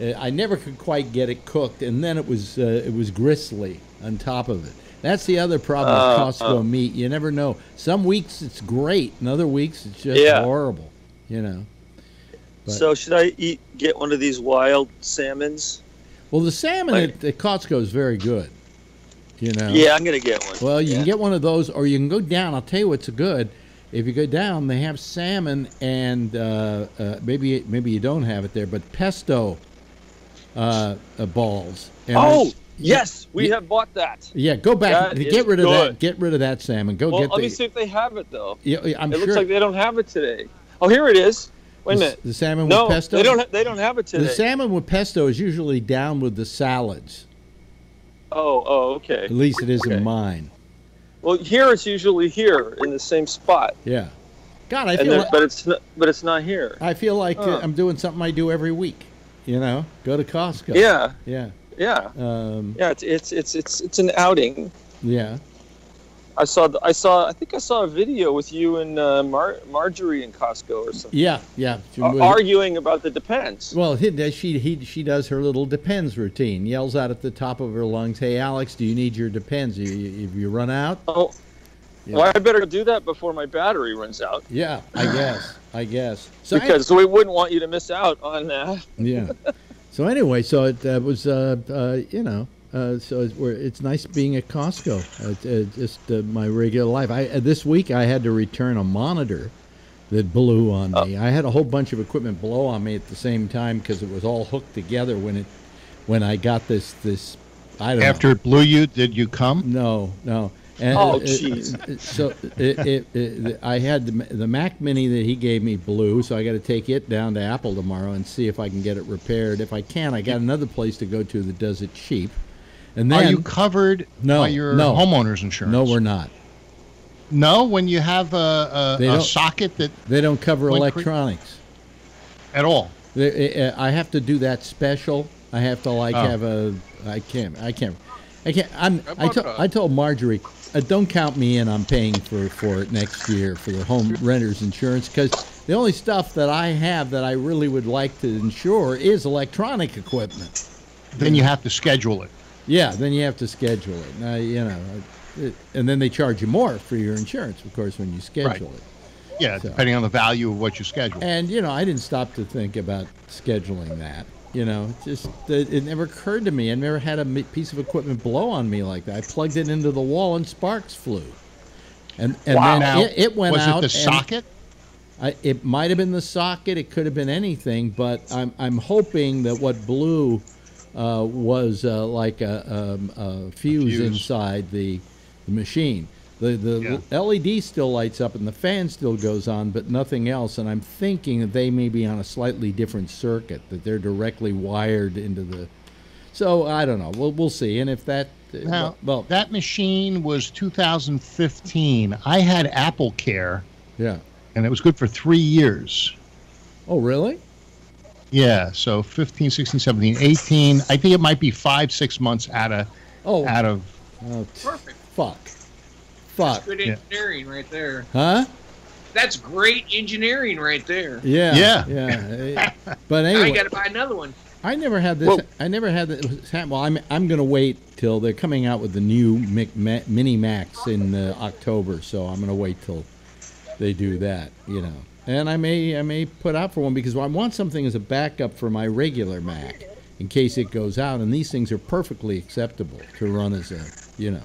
Uh, I never could quite get it cooked, and then it was uh, it was gristly on top of it. That's the other problem Uh, with Costco meat. You never know. Some weeks it's great, and other weeks it's just Yeah. horrible. You know. but- so should I eat get one of these wild salmons? Well, the salmon Like- at, at Costco is very good. You know. Yeah, I'm gonna get one. Well, you Yeah. can get one of those, or you can go down. I'll tell you what's good. If you go down, they have salmon and uh, uh, maybe maybe you don't have it there, but pesto uh, uh, balls. And Oh there's- yes, we Yeah. have bought that. yeah. Go back. That Get rid of that. Get rid of that salmon. Go Well, get let the. me see if they have it though. Yeah, I'm it sure looks like they don't have it today. Oh, here it is. Wait a the, minute. the salmon No, with pesto. they don't. Ha- they don't have it today. the salmon with pesto is usually down with the salads. oh, oh, okay. At least it is in mine. Well, here it's usually here in the same spot, Yeah. God, I and feel. like- but it's not, but it's not here. I feel like uh, Huh. I'm doing something I do every week. You know, go to Costco. Yeah, Yeah. yeah, Um, yeah. It's it's it's it's it's an outing. yeah. I saw I saw I think I saw a video with you and uh, Mar- Marjorie in Costco or something Yeah. Yeah. Arguing about the depends. well, he, does- she he, she does her little depends routine. Yells out at the top of her lungs, "Hey, Alex, do you need your depends? You, you, if you run out, Oh, Yeah. well, I better do that before my battery runs out yeah, I guess, I guess. So I- because we wouldn't want you to miss out on that. yeah. So anyway, so it uh, was, uh, uh, you know, uh, so it's, we're, it's nice being at Costco. Uh, uh, just uh, my regular life. I uh, this week I had to return a monitor that blew on me. I had a whole bunch of equipment blow on me at the same time because it was all hooked together when it when I got this this. I don't After it blew you, did you come? No, no. And Oh, uh, uh, jeez. Uh, so it, it, it, I had the, the Mac Mini that he gave me blew, so I got to take it down to Apple tomorrow and see if I can get it repaired. If I can, I got another place to go to that does it cheap. And then Are you covered No, by your no. homeowner's insurance? no, we're not. No, when you have a, They a, a socket that They don't cover electronics. at all. They- uh, I have to do that special. I have to like Oh. have a. I can't. I can't. I can't. I'm. I, to, that? I told Marjorie, uh, don't count me in. I'm paying for for it next year for the home renters insurance because the only stuff that I have that I really would like to insure is electronic equipment. Then you have to schedule it. Yeah, then you have to schedule it. Now, you know, it, and then they charge you more for your insurance, of course, when you schedule it. Yeah, So- depending on the value of what you schedule. And you know, I didn't stop to think about scheduling that. You know, it just it, it never occurred to me. I never had a piece of equipment blow on me like that. I plugged it into the wall and sparks flew. And and then Now, it, it went was out. it the socket? I, it might have been the socket. It could have been anything. But I'm I'm hoping that what blew uh, was uh, like a, um, a fuse, Fuse. inside the, the machine. The the LED still lights up and the fan still goes on, but nothing else. And I'm thinking that they may be on a slightly different circuit. That they're directly wired into the. So I don't know. We'll we'll see. And if that uh, Now, well that machine was 2015. I had Apple Care, yeah. and it was good for three years. Oh really? Yeah, so 15, 16, 17, 18. I think it might be five, six months out of Oh, out of. oh t- Perfect. fuck, fuck, Good Yeah. engineering right there. huh? That's great engineering right there. Yeah, Yeah. yeah. But Now anyway, you got to buy another one. I never had this. Well- I never had this. happen. Well, I'm I'm gonna wait till they're coming out with the new Mic, Ma, Mini Max in uh, October, so I'm gonna wait till they do that. You know, and I may I may put out for one because I want something as a backup for my regular Mac in case it goes out, and these things are perfectly acceptable to run as a you know.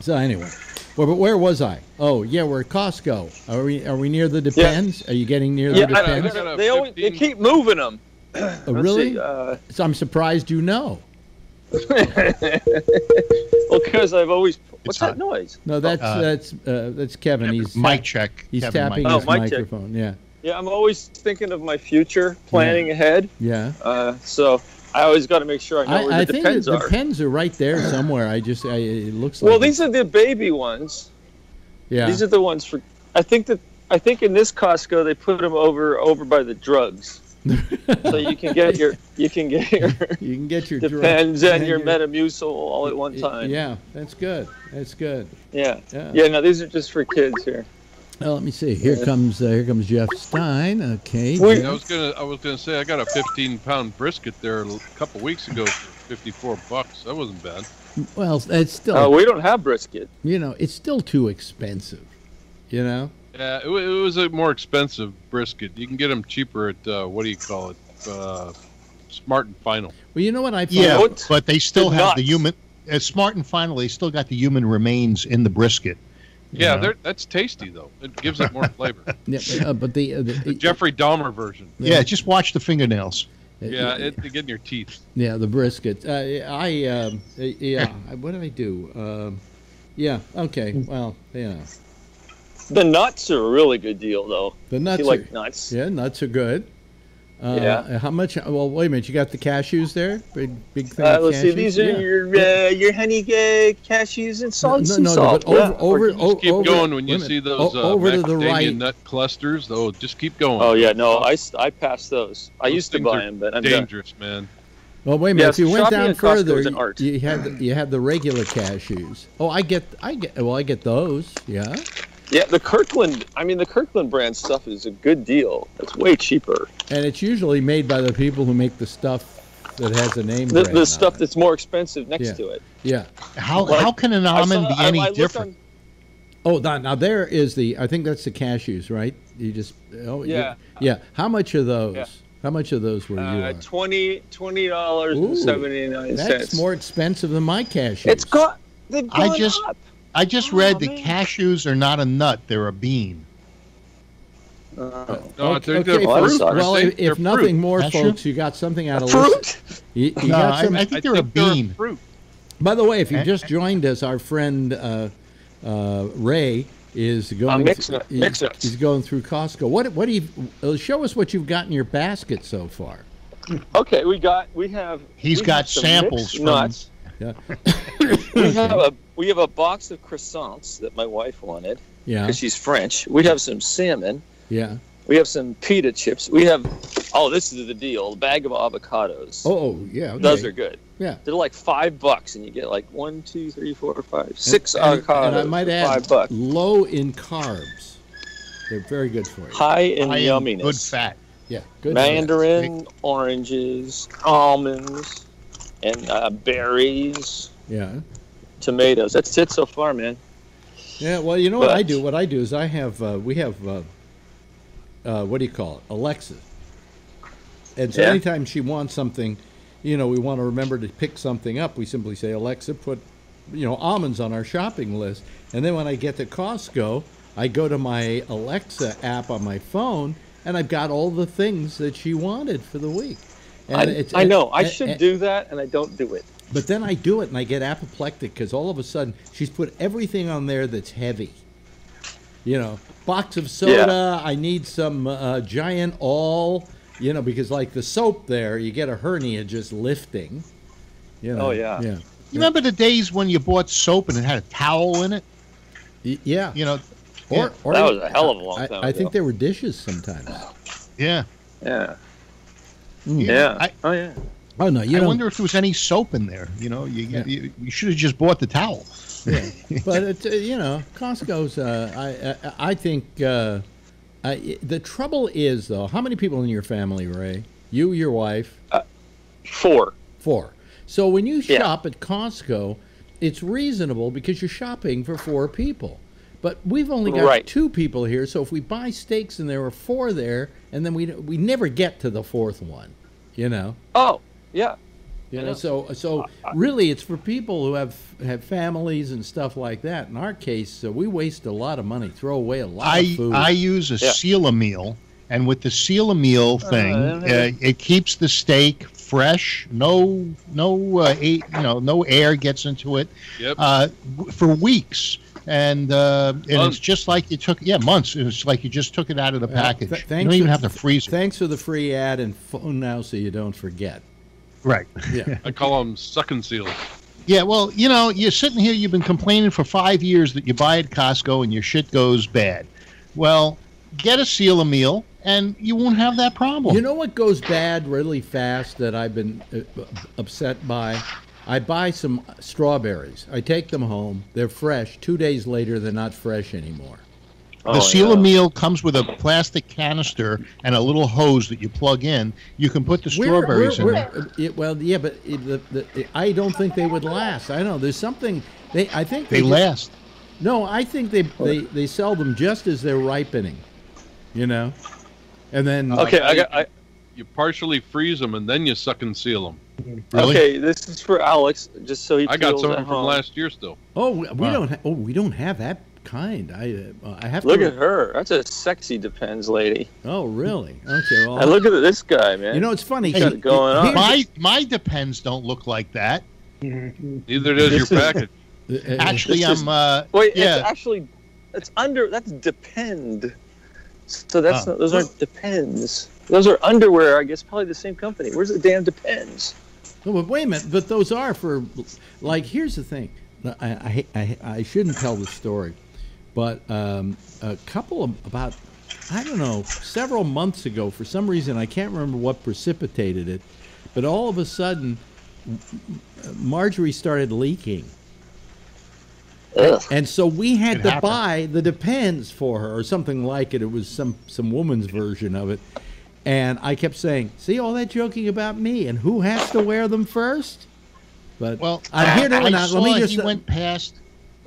So anyway. Well, but where was I? Oh, yeah, we're at Costco. Are we? Are we near the Depends? Are you getting near Yeah, the Depends? got they always they keep moving them. Oh, really? uh, So I'm surprised you know. well, because I've always. What's hot. that noise? No, that's Uh, that's uh, that's Kevin. He's mic check. He's Kevin, tapping mic Oh, his mic check. microphone. Yeah, Yeah, I'm always thinking of my future, planning ahead. yeah. Uh, so I always got to make sure I know where I, I the think depends the are. pens are right there somewhere. I just, I, it looks like. well, these are the baby ones. yeah. These are the ones for. I think that I think in this Costco they put them over over by the drugs, so you can get your you can get your you can get your depends and your your- Metamucil all at one time. Yeah, that's good. That's good. yeah, Yeah. yeah. No, these are just for kids here. Well, let me see. Here Yeah. comes uh, here comes Jeff Stein. Okay. Wait. Jeff. I was gonna I was gonna say I got a 15 pound brisket there a couple weeks ago for 54 bucks. That wasn't bad. Well, it's still, Uh, we don't have brisket. you know, it's still too expensive. You know. Yeah, it, it was a more expensive brisket. You can get them cheaper at uh, what do you call it? Uh, Smart and Final. Well, you know what I find. Yeah, but they still The have the human. As smart and final, they still got the human remains in the brisket. Yeah, know? they're, that's tasty though. It gives it more flavor. Yeah, uh, but the, uh, the, The Jeffrey Dahmer version. Yeah, just watch the fingernails. Yeah, it, it get in your teeth. Yeah, the brisket. Uh, I um, uh, yeah. What did I do? Um, yeah. Okay. Well, yeah. The nuts are a really good deal, though. The nuts. you are, like nuts. Yeah, nuts are good. Uh, Yeah. How much? Well, wait a minute. You got the cashews there? Big, big thing. Uh, of let's see. These are Yeah. your uh, your honey uh, cashews and salt. No, and no, no, salt. but over, yeah. over, Just o- keep over- going when you minute. see those O- uh, over to the macadamia right. nut clusters. Though, just keep going. Oh yeah, no, I, I passed those. I Those used to buy are them, but I'm done. Dangerous, man. Well, wait a minute. Yes, if you went down further, is an you, art. you had the, you had the regular cashews. Oh, I get, I get. Well, I get those. Yeah. Yeah, the Kirkland. I mean, the Kirkland brand stuff is a good deal. It's way cheaper. And it's usually made by the people who make the stuff that has a name. The, brand the on stuff it. that's more expensive next Yeah. to it. Yeah. How Like, how can an I almond saw- be any I looked different? Oh, now, now there is the. I think that's the cashews, right? You just. Oh, you- Yeah. yeah. How much are those? Yeah. How much of those were you Uh, on? twenty twenty dollars Ooh, and seventy nine That's cents. more expensive than my cashews. It's got. They've I gone just- up. I just Oh, read that cashews are not a nut; they're a bean. Uh, No, okay, they're, they're okay, Well, fruit. well, They're- if, they're if fruit. nothing more, Cashew? folks, you got something out of this. fruit. You, you No, got I, some. I think they're a think they're bean. fruit. by the way, if you just joined us, our friend uh, uh, Ray is going. mix th- it, he- it. He's going through Costco. What? What do you? Uh, show us what you've got in your basket so far. Okay, we got. We have. He's we got have samples from- nuts. Yeah. We have a we have a box of croissants that my wife wanted Yeah. because she's French. We have some salmon. Yeah. We have some pita chips. We have. Oh, this is the deal. A bag of avocados. Oh, oh, yeah. Okay. Those are good. Yeah. They're like five bucks, and you get like one, two, three, four, five, six and, avocados. and I might for add, five bucks. low in carbs. They're very good for you. High in High in yumminess. good fat. Yeah. Good. Mandarin, oranges, almonds, and uh, berries, Yeah. tomatoes. That's it so far, man. Yeah, well, you know what I do? What I do is I have, uh, we have, uh, uh, what do you call it? Alexa. and so Yeah. anytime she wants something, you know, we want to remember to pick something up. We simply say, Alexa, put, you know, almonds on our shopping list. And then when I get to Costco, I go to my Alexa app on my phone, and I've got all the things that she wanted for the week. And I, it's- I know. I and- should and- do that, and I don't do it. But then I do it, and I get apoplectic because all of a sudden she's put everything on there that's heavy. You know, box of soda. I need some uh, giant all. You know, because like the soap there, you get a hernia just lifting. You know. Oh, yeah. Yeah. You remember the days when you bought soap and it had a towel in it? Y- Yeah. You know, Or, or That was a hell of a long I, time I think there were dishes sometimes. yeah. Yeah. Mm. Yeah. I- oh yeah. Oh no, you I don't. wonder if there was any soap in there. You know, you Yeah. you, you should have just bought the towel. Yeah. but it's uh, you know, Costco's. Uh, I, I I think uh, I, the trouble is though, how many people in your family, Ray? You, your wife, Four. four. So when you Yeah. shop at Costco, it's reasonable because you're shopping for four people. But we've only got Right. two people here, so if we buy steaks and there were four there, and then we we never get to the fourth one, you know. Oh yeah. You know, know. so so really, it's for people who have have families and stuff like that. In our case, uh, we waste a lot of money, throw away a lot of I food. I use a Yeah. seal a meal, and with the seal a meal thing, don't uh, it keeps the steak fresh. No no uh, a, you know no air gets into it Yep. uh, w- for weeks. And uh, and Months. it's just like you took yeah months. It's like you just took it out of the Uh, package. th- you thanks don't even for- have to freeze it. Thanks for the free ad and phone now, so you don't forget. Right. Yeah. I call them suck and seal. Yeah, well, you know, you're sitting here, you've been complaining for five years that you buy at Costco and your shit goes bad. Well, get a seal a meal and you won't have that problem. You know what goes bad really fast that I've been uh, upset by? I buy some strawberries. I take them home. They're fresh. Two days later, they're not fresh anymore. Oh, the Oh, seal a yeah. meal comes with a plastic canister and a little hose that you plug in. You can put the Where- strawberries where- in where- there. it- well, yeah, but it, the, the, I don't think they would last. I know. There's something they. I think They just- last. No, I think they, oh. they they sell them just as they're ripening. You know, and then Okay, I got. I, You partially freeze them and then you suck and seal them. Really? Okay, this is for Alex, just so he. I got feels some from home. last year still. oh, we Wow. don't. Ha- oh, we don't have that kind. I uh, I have Look to. at her. That's a sexy depends lady. Oh, really? Okay. Well, And look at this guy, man. you know, it's funny. What's he- going on? My my depends don't look like that. Neither does your package. uh, uh, Actually, This I'm uh Wait, yeah. it's actually, it's under. That's depend. So that's Oh. not, those aren't depends. Those are underwear. I guess probably the same company. Where's the damn depends? No, but wait a minute. But those are for, like, here's the thing. I, I, I, I shouldn't tell the story, but um, a couple of, about, I don't know, several months ago, for some reason, I can't remember what precipitated it, but all of a sudden, Marjorie started leaking. Ugh. And so we had It to happened. buy the Depends for her or something like it. It was some some woman's version of it. And I kept saying, "See all that joking about me and who has to wear them first? But well I'm here to I announce. Let me just he went past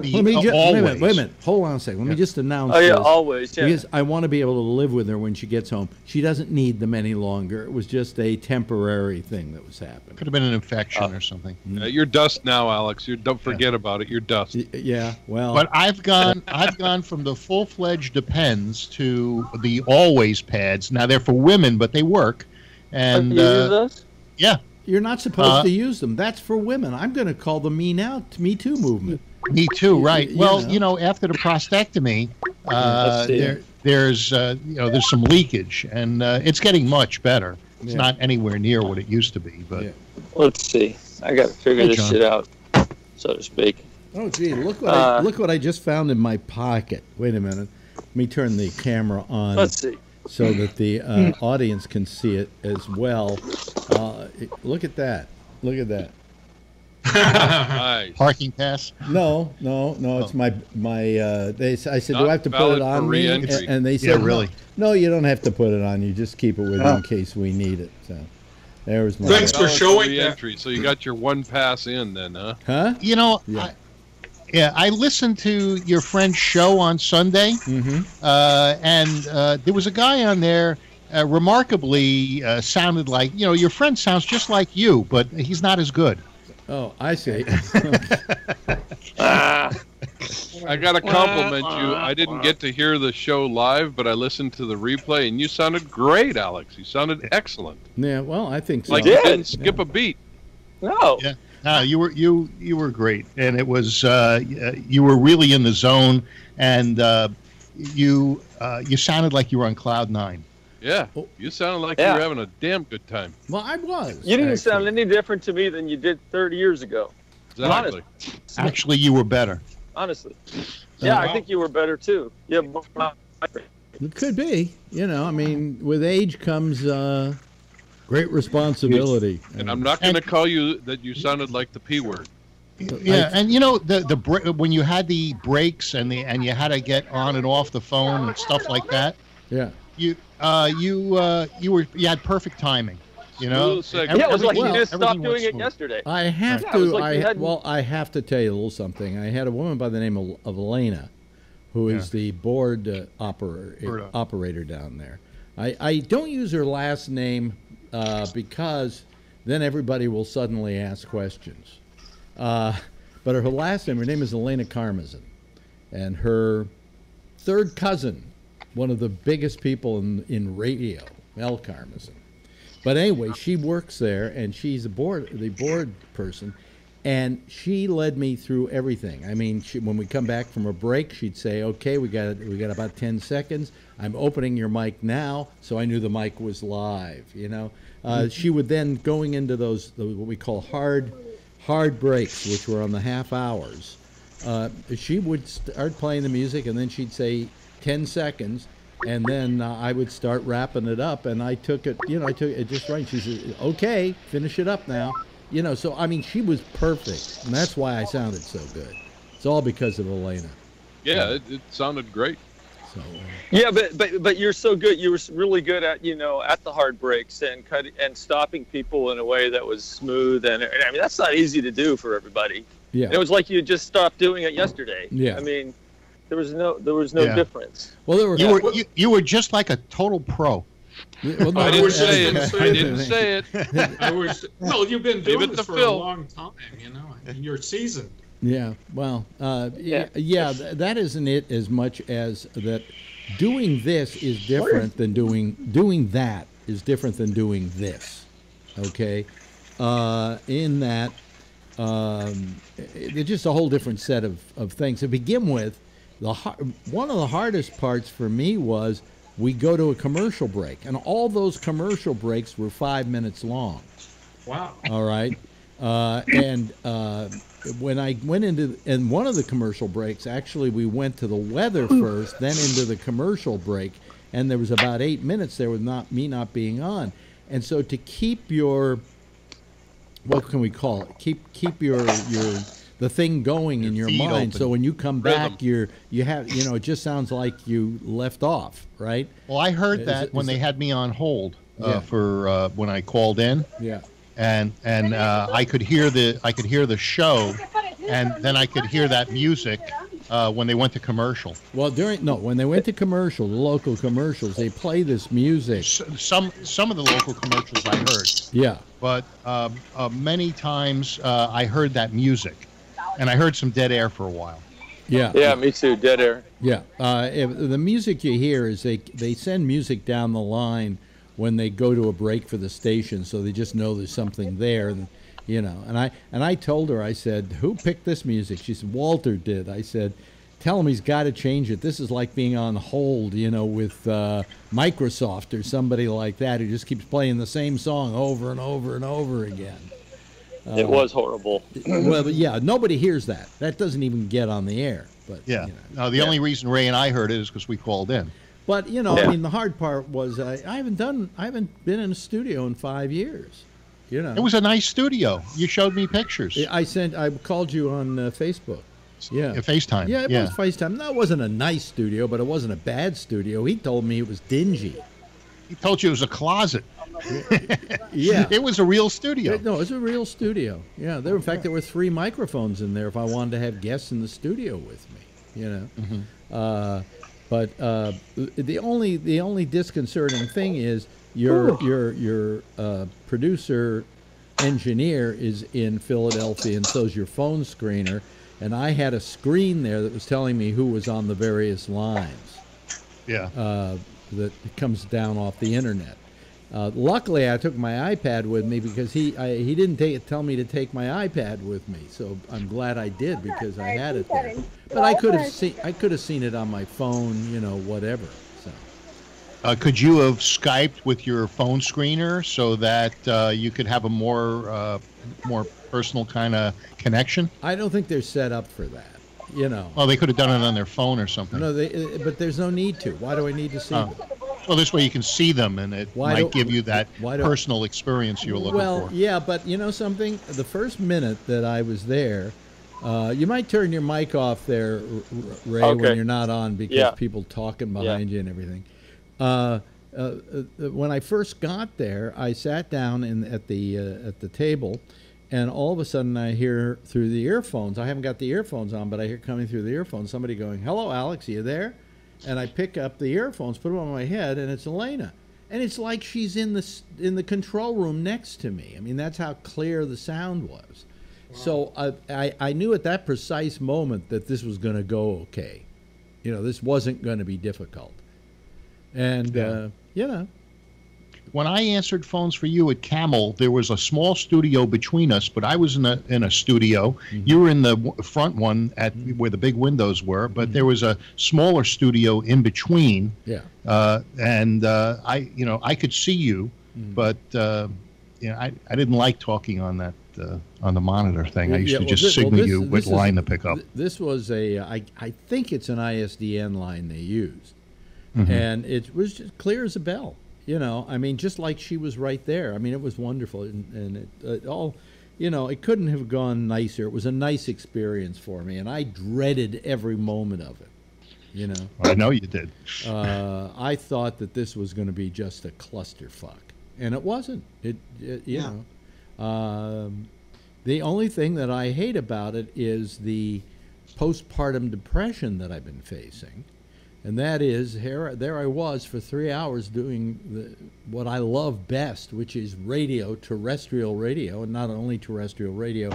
the let me just wait a minute. Wait a minute. Hold on a second. Let me just announce Oh yeah, this. always. Yeah. Because I want to be able to live with her when she gets home. She doesn't need them any longer. It was just a temporary thing that was happening. Could have been an infection Uh, or something. Uh, you're dust now, Alex. You don't forget about it. You're dust. Y- Yeah, well, But I've gone I've gone from the full fledged depends to the always pads. Now they're for women, but they work. And use uh, yeah, you're not supposed uh, to use them. That's for women. I'm going to call the Me Now, Me Too movement. Me too. Right. you well, know. you know, after the prostatectomy, uh, there there's uh, you know there's some leakage, and uh, it's getting much better. It's Yeah. not anywhere near what it used to be, but Yeah. Let's see. I got to figure Hey, this John. shit out, so to speak. Oh, gee, look what Uh, I, look what I just found in my pocket. Wait a minute. Let me turn the camera on Let's see. so that the uh, audience can see it as well. Uh, it- look at that. Look at that. Nice. parking pass. No, no, no. It's my my. Uh, they. s- I said, do I have to put it on me? And, and they said, no. really. No, you don't have to put it on. You just keep it with you Oh. in case we need it. So, there was my. Thanks for showing that. re-entry. So you got your one pass in then, huh? Huh? You know, Yeah. I, yeah, I listened to your friend's show on Sunday, Mm-hmm. uh, and uh, there was a guy on there. uh, remarkably uh, sounded like you know your friend sounds just like you, but he's not as good. Oh, I see. I got to compliment you. I didn't get to hear the show live, but I listened to the replay, and you sounded great, Alex. You sounded excellent. yeah, well, I think so. Like did. you didn't skip a beat. No. Yeah. No, you were you you were great, and it was uh, you were really in the zone, and uh, you uh, you sounded like you were on cloud nine. Yeah, Oh. you sounded like Yeah. you were having a damn good time. Well, I was. You didn't actually. sound any different to me than you did 30 years ago. Exactly. Actually, you were better. Honestly. Yeah, I think you were better too. Yeah. It could be. You know, I mean, with age comes uh, great responsibility. And I'm not going to call you that you sounded like the P word. Yeah, and you know the the br- when you had the breaks and the and you had to get on and off the phone and stuff like that. Yeah. You uh you uh you were you had perfect timing. You know. Smooth Yeah, it was like everything- you just stopped everything went doing it yesterday. I have Yeah, it was to. like I hadn't- well, I have to tell you a little something. I had a woman by the name of, of Elena, who is the board uh, operator operator down there. I, I don't use her last name uh, because then everybody will suddenly ask questions. Uh, but her last name, her name is Elena Karmazin, and her third cousin, one of the biggest people in in radio, Mel Karmazin. But anyway, she works there, and she's the board the board person, and she led me through everything. I mean, she, when we come back from a break, she'd say, "Okay, we got we got about ten seconds. I'm opening your mic now," so I knew the mic was live. You know, uh, she would then going into those, those what we call hard hard breaks, which were on the half hours. Uh, she would start playing the music, and then she'd say ten seconds, and then uh, I would start wrapping it up, and I took it, you know, I took it just right. She said, "Okay, finish it up now," you know. So I mean, she was perfect, and that's why I sounded so good. It's all because of Elena. Yeah, it, it sounded great. So uh, Yeah, but but but you're so good. You were really good at you know at the hard breaks and cut and stopping people in a way that was smooth and, and I mean that's not easy to do for everybody. yeah, It was like you just stopped doing it yesterday. Yeah. I mean, there was no there was no Yeah. difference. well, there were. You were you, you were just like a total pro. well, no, I I didn't say it. I didn't say it. I was well. You've been doing it this for Phil. a long time, you know. and You're seasoned. Yeah, well, uh, yeah, Yeah. yeah, th- that isn't it as much as that. Doing this is different than doing doing that is different than doing this. Okay, uh, in that um, it- it's just a whole different set of, of things. To begin with, the one of the hardest parts for me was we go to a commercial break, and all those commercial breaks were five minutes long. Wow. All right. Uh, and uh, when I went into in one of the commercial breaks, actually we went to the weather first, then into the commercial break, and there was about eight minutes there with not me not being on, and so to keep your what can we call it? Keep keep your your the thing going in your mind. open. So when you come Rhythm. back, you're you have you know it just sounds like you left off, right? Well, I heard Is that it- when is they it- had me on hold uh, Yeah. for uh, when I called in, Yeah. and and uh, I could hear the I could hear the show, and then I could hear that music uh, when they went to commercial. Well, during no, when they went to commercial, the local commercials, they play this music. S- Some some of the local commercials I heard, Yeah. but um, uh, many times uh, I heard that music, and I heard some dead air for a while. Yeah. Yeah, me too. Dead air. Yeah, uh, if, the music you hear is they they send music down the line when they go to a break for the station, so they just know there's something there, and you know. And I and I told her, I said, "Who picked this music?" She said, "Walter did." I said, "Tell him he's got to change it. This is like being on hold, you know, with uh, Microsoft or somebody like that who just keeps playing the same song over and over and over again." It was horrible. well, yeah, nobody hears that. That doesn't even get on the air. But Yeah. you know. No, the only reason Ray and I heard it is because we called in. But you know, I mean, the hard part was I, I haven't done, I haven't been in a studio in five years. You know, It was a nice studio. You showed me pictures. I sent, I called you on uh, Facebook. Yeah. Yeah, FaceTime. Yeah, it yeah. was FaceTime. That wasn't a nice studio, but it wasn't a bad studio. He told me it was dingy. He told you it was a closet. Yeah. It was a real studio. No, it was a real studio. Yeah, there. In fact, there were three microphones in there if I wanted to have guests in the studio with me. You know, Mm-hmm. uh, But uh, the only the only disconcerting thing is your your your uh, producer engineer is in Philadelphia, and so's your phone screener. And I had a screen there that was telling me who was on the various lines Yeah. uh, that comes down off the internet. Uh, luckily, I took my iPad with me because he I, he didn't take, tell me to take my iPad with me. So I'm glad I did because I had it there. But I could have seen I could have seen it on my phone, you know, whatever. So Uh, could you have Skyped with your phone screener so that uh, you could have a more uh, more personal kind of connection? I don't think they're set up for that. You know. Well, they could have done it on their phone or something. No, they, uh, but there's no need to. Why do I need to see Oh. them? Well, this way you can see them, and it Why might give you that why personal experience you were looking well, for. yeah, but you know something? The first minute that I was there, uh, you might turn your mic off there, R- R- Ray, when you're not on because Yeah. people talking behind you and everything. Uh, uh, uh, when I first got there, I sat down in, at the uh, at the table, and all of a sudden I hear through the earphones. I haven't got the earphones on, but I hear coming through the earphones somebody going, "Hello, Alex, are you there?" And I pick up the earphones, put them on my head, and it's Elena. And it's like she's in the in the control room next to me. I mean, that's how clear the sound was. So I, I I knew at that precise moment that this was going to go okay. You know, this wasn't going to be difficult. And Yeah. uh, you know, When I answered phones for you at KMEL, there was a small studio between us, but I was in a in a studio. Mm-hmm. You were in the w- front one at where the big windows were, but Mm-hmm. there was a smaller studio in between. yeah. uh, and uh, I, you know, I could see you, Mm-hmm. but uh, you know, I, I didn't like talking on that uh, on the monitor thing. I used Yeah, to well, just thi- well, signal this- you this what is- line to pick up. This was a, I, I think it's an ISDN line they used. Mm-hmm. And it was just clear as a bell. You know, I mean, just like she was right there. I mean, it was wonderful. And, and it, it all, you know, it couldn't have gone nicer. It was a nice experience for me. And I dreaded every moment of it. You know, I know you did. uh, I thought that this was going to be just a clusterfuck, and it wasn't. It, it you Yeah. know, um, the only thing that I hate about it is the postpartum depression that I've been facing, and that is here. There I was for three hours doing the, what I love best, which is radio, terrestrial radio, and not only terrestrial radio,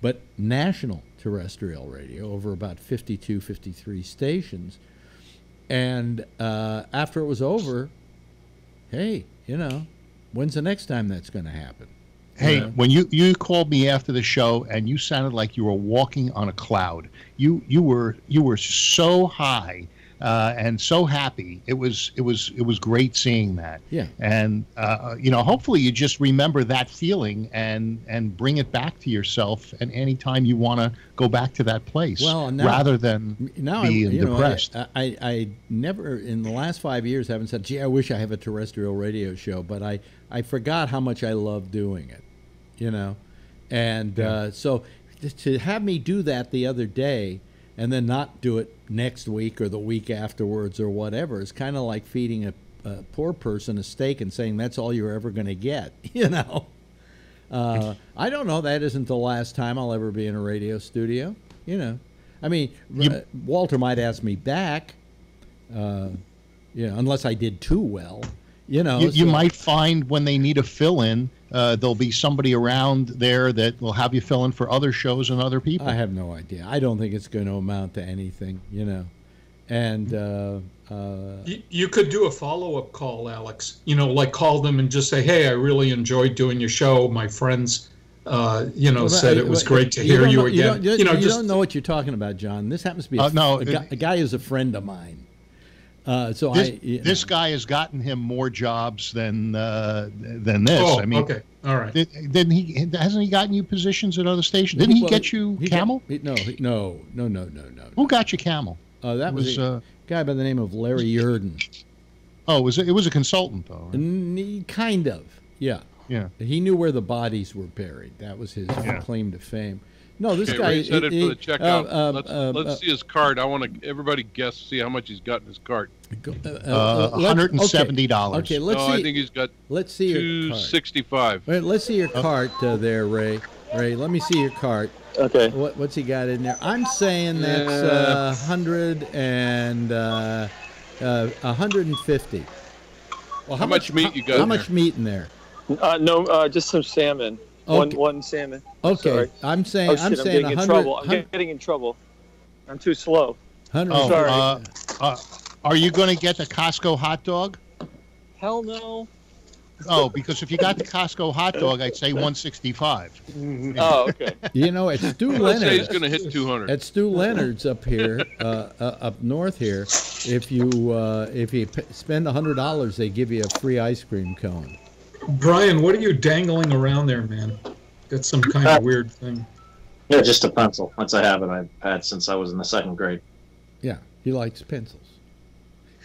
but national terrestrial radio over about 52, 53 stations. And uh, after it was over, hey, you know, when's the next time that's going to happen? Hey, Yeah. when you you called me after the show and you sounded like you were walking on a cloud. You you were you were so high uh, and so happy. It was it was it was great seeing that. Yeah. And uh, you know, hopefully you just remember that feeling and and bring it back to yourself. And anytime you want to go back to that place, Well, now- rather than Now being you know, I, depressed. I, I, I never in the last five years haven't said, "Gee, I wish I have a terrestrial radio show," but I, I forgot how much I love doing it, you know, and uh, so to have me do that the other day and then not do it next week or the week afterwards or whatever is kind of like feeding a, a poor person a steak and saying that's all you're ever going to get, you know. Uh, I don't know. That isn't the last time I'll ever be in a radio studio. You know, I mean, uh, Walter might ask me back. Uh, you know, unless I did too well. You know, you, you might find when they need a fill in, uh, there'll be somebody around there that will have you fill in for other shows and other people. I have no idea. I don't think it's going to amount to anything. You know, and uh, uh, You, you could do a follow up call, Alex. You know, like call them and just say, "Hey, I really enjoyed doing your show. My friends, uh, you know, Well, said it was well, great to hear don't you again." You You know, you just don't know what you're talking about, John. This happens to be a, Uh, no, a, guy, it- a guy who's a friend of mine. Uh, so this, I, you this guy has gotten him more jobs than uh, than this. oh, I mean, okay, all right. did, didn't he hasn't he gotten you positions at other stations? Didn't he Well, get you he got- KMEL? he- no, he- no, no, no, no, no. Who got you KMEL? Uh, that was, was, a uh, guy by the name of Larry Yurden. Oh, it was it was a consultant though? right? He- kind of, yeah. Yeah. He knew where the bodies were buried. That was his Yeah. claim to fame. No, this Okay, guy. Ray, set it he- for the checkout. uh, uh, let's uh, let's uh, see his card. I want to everybody guess, see how much he's got in his cart. uh, Uh, $170. Okay, let's no, see. I think he's got let's see your two card. sixty-five. Wait, let's see your cart uh, there, Ray. Ray, let me see your cart. Okay. What, what's he got in there? I'm saying that's uh, hundred and uh, Uh, 150. Well, How much meat you got How in much there? meat in there? Uh, no, uh, just some salmon. One Okay. one salmon. Okay, Sorry. I'm saying Oh I'm shit! I'm, saying getting in 100. trouble. I'm getting in trouble. I'm too slow. 100 Oh, Sorry. uh, uh, are you going to get the Costco hot dog? Hell no. Oh, because if you got the Costco hot dog, I'd say 165. Oh, okay. You know, it's Stew Let's say he's going to hit 200. At Stew Leonard's up here, uh, uh, up north here, if you uh, if you p- spend hundred dollars, they give you a free ice cream cone. Brian, what are you dangling around there, man? Got some kind of weird thing. Yeah, just a pencil. That's a habit I've had since I was in the second grade. Yeah, he likes pencils.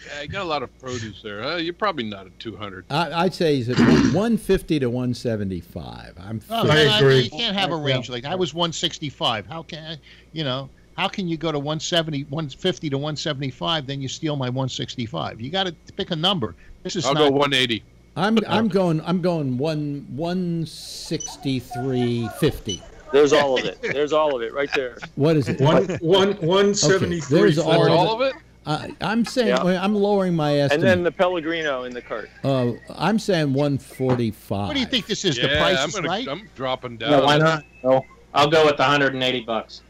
Yeah, you got a lot of produce there. Uh, you're probably not at 200. I, I'd say he's at one fifty to one seventy five. I'm. Oh, I man, I- agree. You can't have a range like that. I was 165. How can I, you know? How can you go to 170, 150 to 175? Then you steal my 165. You got to pick a number. This is I'll not. go 180. I'm I'm going I'm going one one sixty three fifty. There's all of it. There's all of it right there. What is it? One one one seventy three. there's all That's of all of it? I, I'm saying Yeah. I'm lowering my estimate. And then the Pellegrino in the cart. uh, I'm saying one forty five. what do you think this is? yeah, the price I'm, is gonna, right. I'm dropping down. No, why not? No, I'll go with the 180 bucks.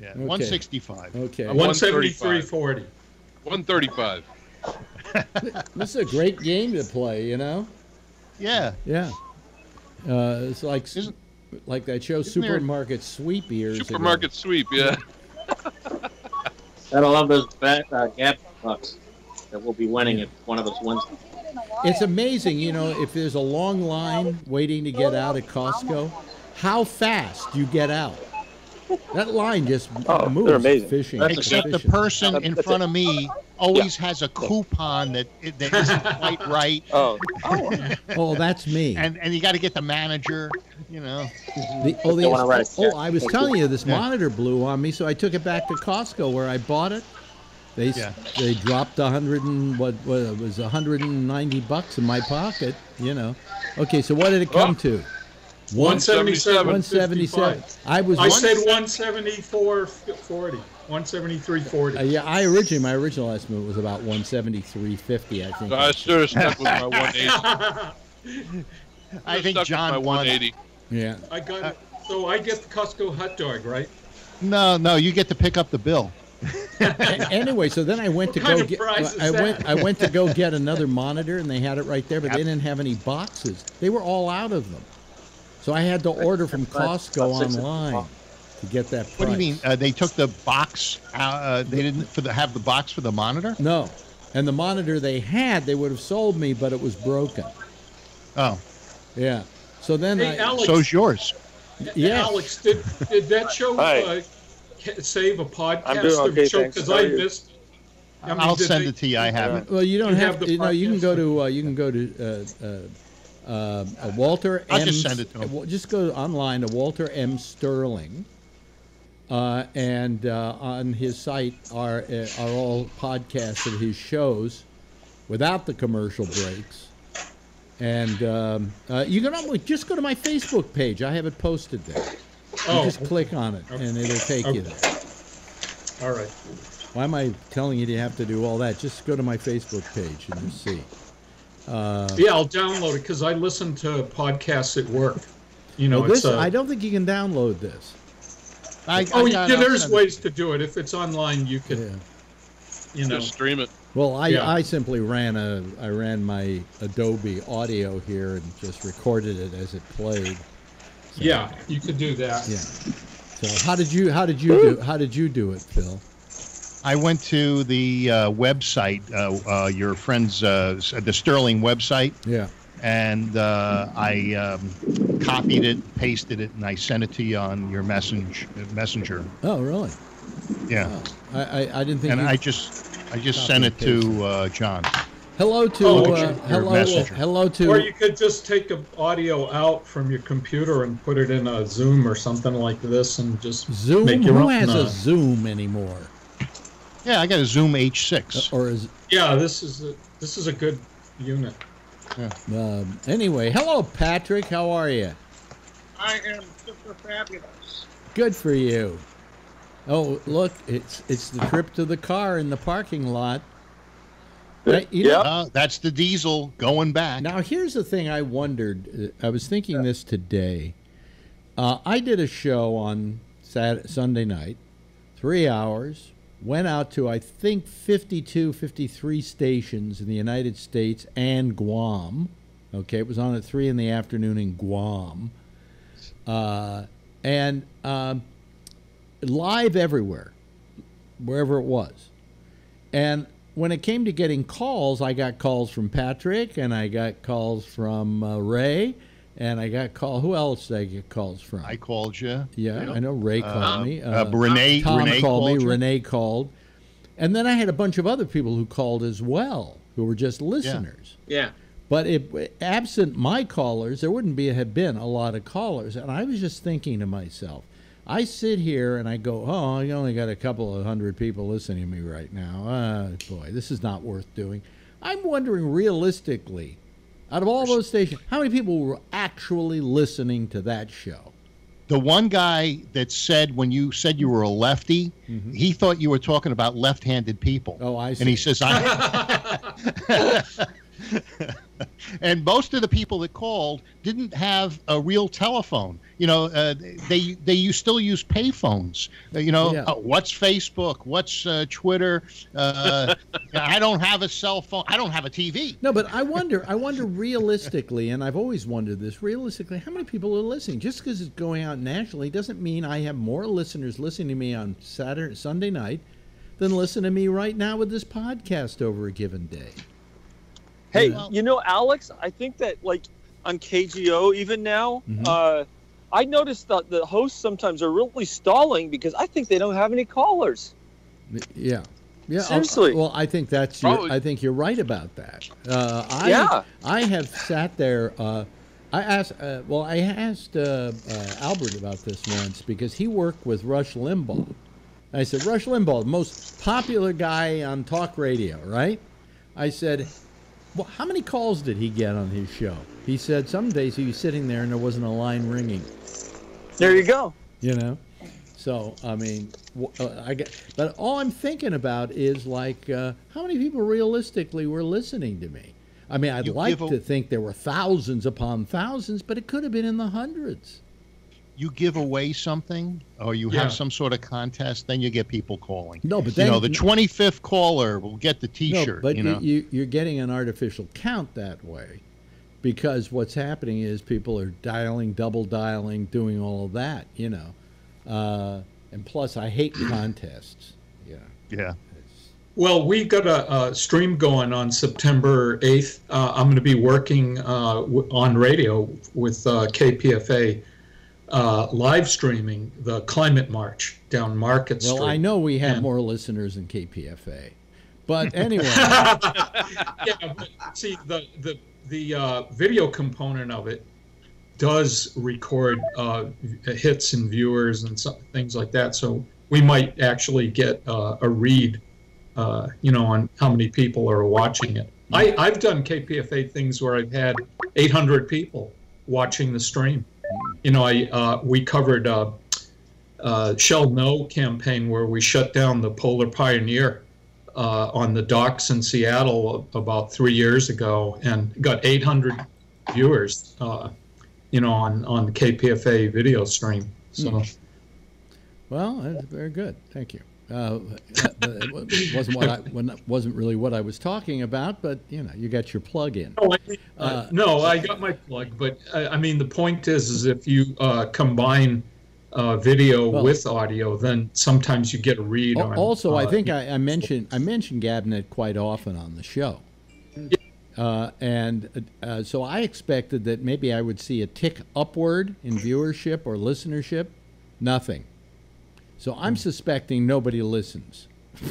Yeah, Okay. 165. Okay, I'm One seventy 135. three forty. 135. this is a great game to play. You know. Yeah. Yeah. Uh, it's like Isn't- like that show isn't there- Supermarket Sweep years ago. Supermarket sweep, yeah. Gotta love those ba- uh, Gap bucks that we'll be winning if one of us wins. It's amazing, you know, if there's a long line waiting to get out at Costco, how fast you get out. That line just Oh, moves. they're amazing. Fishing, That's Except the person in front of me always has a coupon that that isn't quite right, Oh, Oh, that's me. and and you got to get the manager. You know. The, oh, the, They wanna write oh, check. I was telling you, this monitor blew on me, so I took it back to Costco where I bought it. They Yeah. they dropped a hundred and what, what it was a hundred and ninety bucks in my pocket. You know. Okay, so what did it come to? One seventy seven. One seventy seven. I was. I one- said one seventy four forty. One seventy three forty. Uh, yeah, I originally my original estimate was about one seventy three fifty. I think. So I should have stuck with my 180. I think Stuck with John my won. 180. yeah. I got it. So I get the Costco hot dog, right? No, no, you get to pick up the bill. Anyway, so then I went to What kind go get. prize is I went. I went to go get another monitor, and they had it right there, but they didn't have any boxes. They were all out of them, so I had to order from Costco online to get that. Price. What do you mean? Uh, they took the box. Uh, uh, they didn't for the have the box for the monitor. No, and the monitor they had, they would have sold me, but it was broken. Oh, Yeah. So then Hey, I. Alex. so's yours. yeah. Alex, did did that show uh, save a podcast I'm doing of the okay, show? thanks. Because I missed. I mean, I'll did send they- it to you. I haven't. Well, you don't You have, have the you know. You can go to uh, you can go to uh, Walter. I'll M. just send it to him. Just go online to Walter M. Sterling, uh, and uh, on his site are uh, are all podcasts of his shows, without the commercial breaks. And um, uh, you can just go to my Facebook page. I have it posted there. You Oh, just click on it, and it'll take you there. all right. Why am I telling you to have to do all that? Just go to my Facebook page and you'll see. Uh, Yeah, I'll download it because I listen to podcasts at work. You know, well, this, uh, I don't think you can download this. I, Oh, I yeah, got. I'll there's ways to do it. If it's online, you can. Yeah. you know. Just stream it. Well, I, Yeah. I simply ran a I ran my Adobe Audio here and just recorded it as it played. Yeah, you could do that. Yeah. So how did you how did you do how did you do it, Phil? I went to the uh, website, uh, uh, your friend's, uh, the Sterling website, Yeah. and uh, I um, copied it, pasted it, and I sent it to you on your message, messenger. Oh, really? Yeah, I I, I didn't think. and I just, I just sent it to uh, John. hello to Oh, uh, your hello messenger. hello to. Or you could just take a audio out from your computer and put it in a Zoom or something like this, and just Zoom. Make your Who own, has uh, a Zoom anymore? Yeah, I got a Zoom H6. Or is yeah. This is a this is a good unit. um, anyway? Hello, Patrick. How are you? I am super fabulous. Good for you. Oh, look, it's it's the trip to the car in the parking lot. Now, you know- Uh, that's the diesel going back. Now, here's the thing I wondered. uh, I was thinking this today. Uh, I did a show on Saturday, Sunday night, three hours, went out to, I think, 52, 53 stations in the United States and Guam. Okay, it was on at 3 in the afternoon in Guam. Uh, and um, live everywhere, wherever it was. And when it came to getting calls, I got calls from Patrick, and I got calls from uh, Ray, and I got call. Who else did I get calls from? I called you. yeah, I know Ray called Uh, me. uh, Renee- Tom Renee called me. called you? Renee called, and then I had a bunch of other people who called as well, who were just listeners. Yeah. But if absent my callers, there wouldn't be have been a lot of callers. And I was just thinking to myself, I sit here and I go, oh, I only got a couple of hundred people listening to me right now. Ah, boy, this is not worth doing. I'm wondering realistically, out of all those stations, how many people were actually listening to that show? The one guy that said when you said you were a lefty, mm-hmm. he thought you were talking about left-handed people. Oh, I see. And he says, "I." and most of the people that called didn't have a real telephone. You know, uh, they they you still use payphones. Uh, you know, Yeah. uh, what's Facebook? What's uh, Twitter? Uh, I don't have a cell phone. I don't have a TV. No, but I wonder. I wonder realistically, and I've always wondered this. Realistically, how many people are listening? Just because it's going out nationally doesn't mean I have more listeners listening to me on Saturday, Sunday night, than listen to me right now with this podcast over a given day. Hey, Yeah. you know, Alex, I think that like on KGO even now, Mhm. uh, I noticed that the hosts sometimes are really stalling because I think they don't have any callers. Yeah. Yeah. I'll- Seriously. well, I think that's. Your, I think you're right about that. Uh, I, Yeah. I have sat there. Uh, I asked. Uh, well, I asked uh, uh, Albert about this once because he worked with Rush Limbaugh. I said, Rush Limbaugh, the most popular guy on talk radio, right? I said, well, how many calls did he get on his show? He said some days he was sitting there and there wasn't a line ringing There you go. you know so i mean uh, i get but all i'm thinking about is like uh, how many people realistically were listening to me i mean i'd You like a- to think there were thousands upon thousands but it could have been in the hundreds You give away something, or you Yeah. have some sort of contest, then you get people calling. no but you know, the 25th caller will get the T-shirt. No, but you know, you, you're getting an artificial count that way because what's happening is people are dialing double dialing doing all of that you know uh, and plus i hate contests yeah yeah. Well, we got a, a stream going on September 8th. Uh, I'm going to be working uh, w- on radio with uh, KPFA, uh, live streaming the climate march down Market Street. Well, I know we have And- more listeners than KPFA, but anyway, yeah, but see the the the uh, video component of it does record uh, hits and viewers and some, things like that. So we might actually get uh, a read, uh, you know, on how many people are watching it. I, I've done KPFA things where I've had 800 people watching the stream. You know, I uh, we covered uh, uh, Shell No campaign where we shut down the Polar Pioneer uh, on the docks in Seattle about three years ago and got 800 viewers, you know, on, on the KPFA video stream. So, well, that's very good. Thank you. Uh, it wasn't what I wasn't really what I was talking about, but you know, you got your plug in. No, I, uh, no, I got my plug, but uh, I mean, the point is, is if you uh, combine uh, video Well- with audio, then sometimes you get a read Al- on. Also, I uh, think I, I mentioned I mentioned GabNet quite often on the show, uh, and uh, so I expected that maybe I would see a tick upward in viewership or listenership. Nothing. So I'm suspecting nobody listens.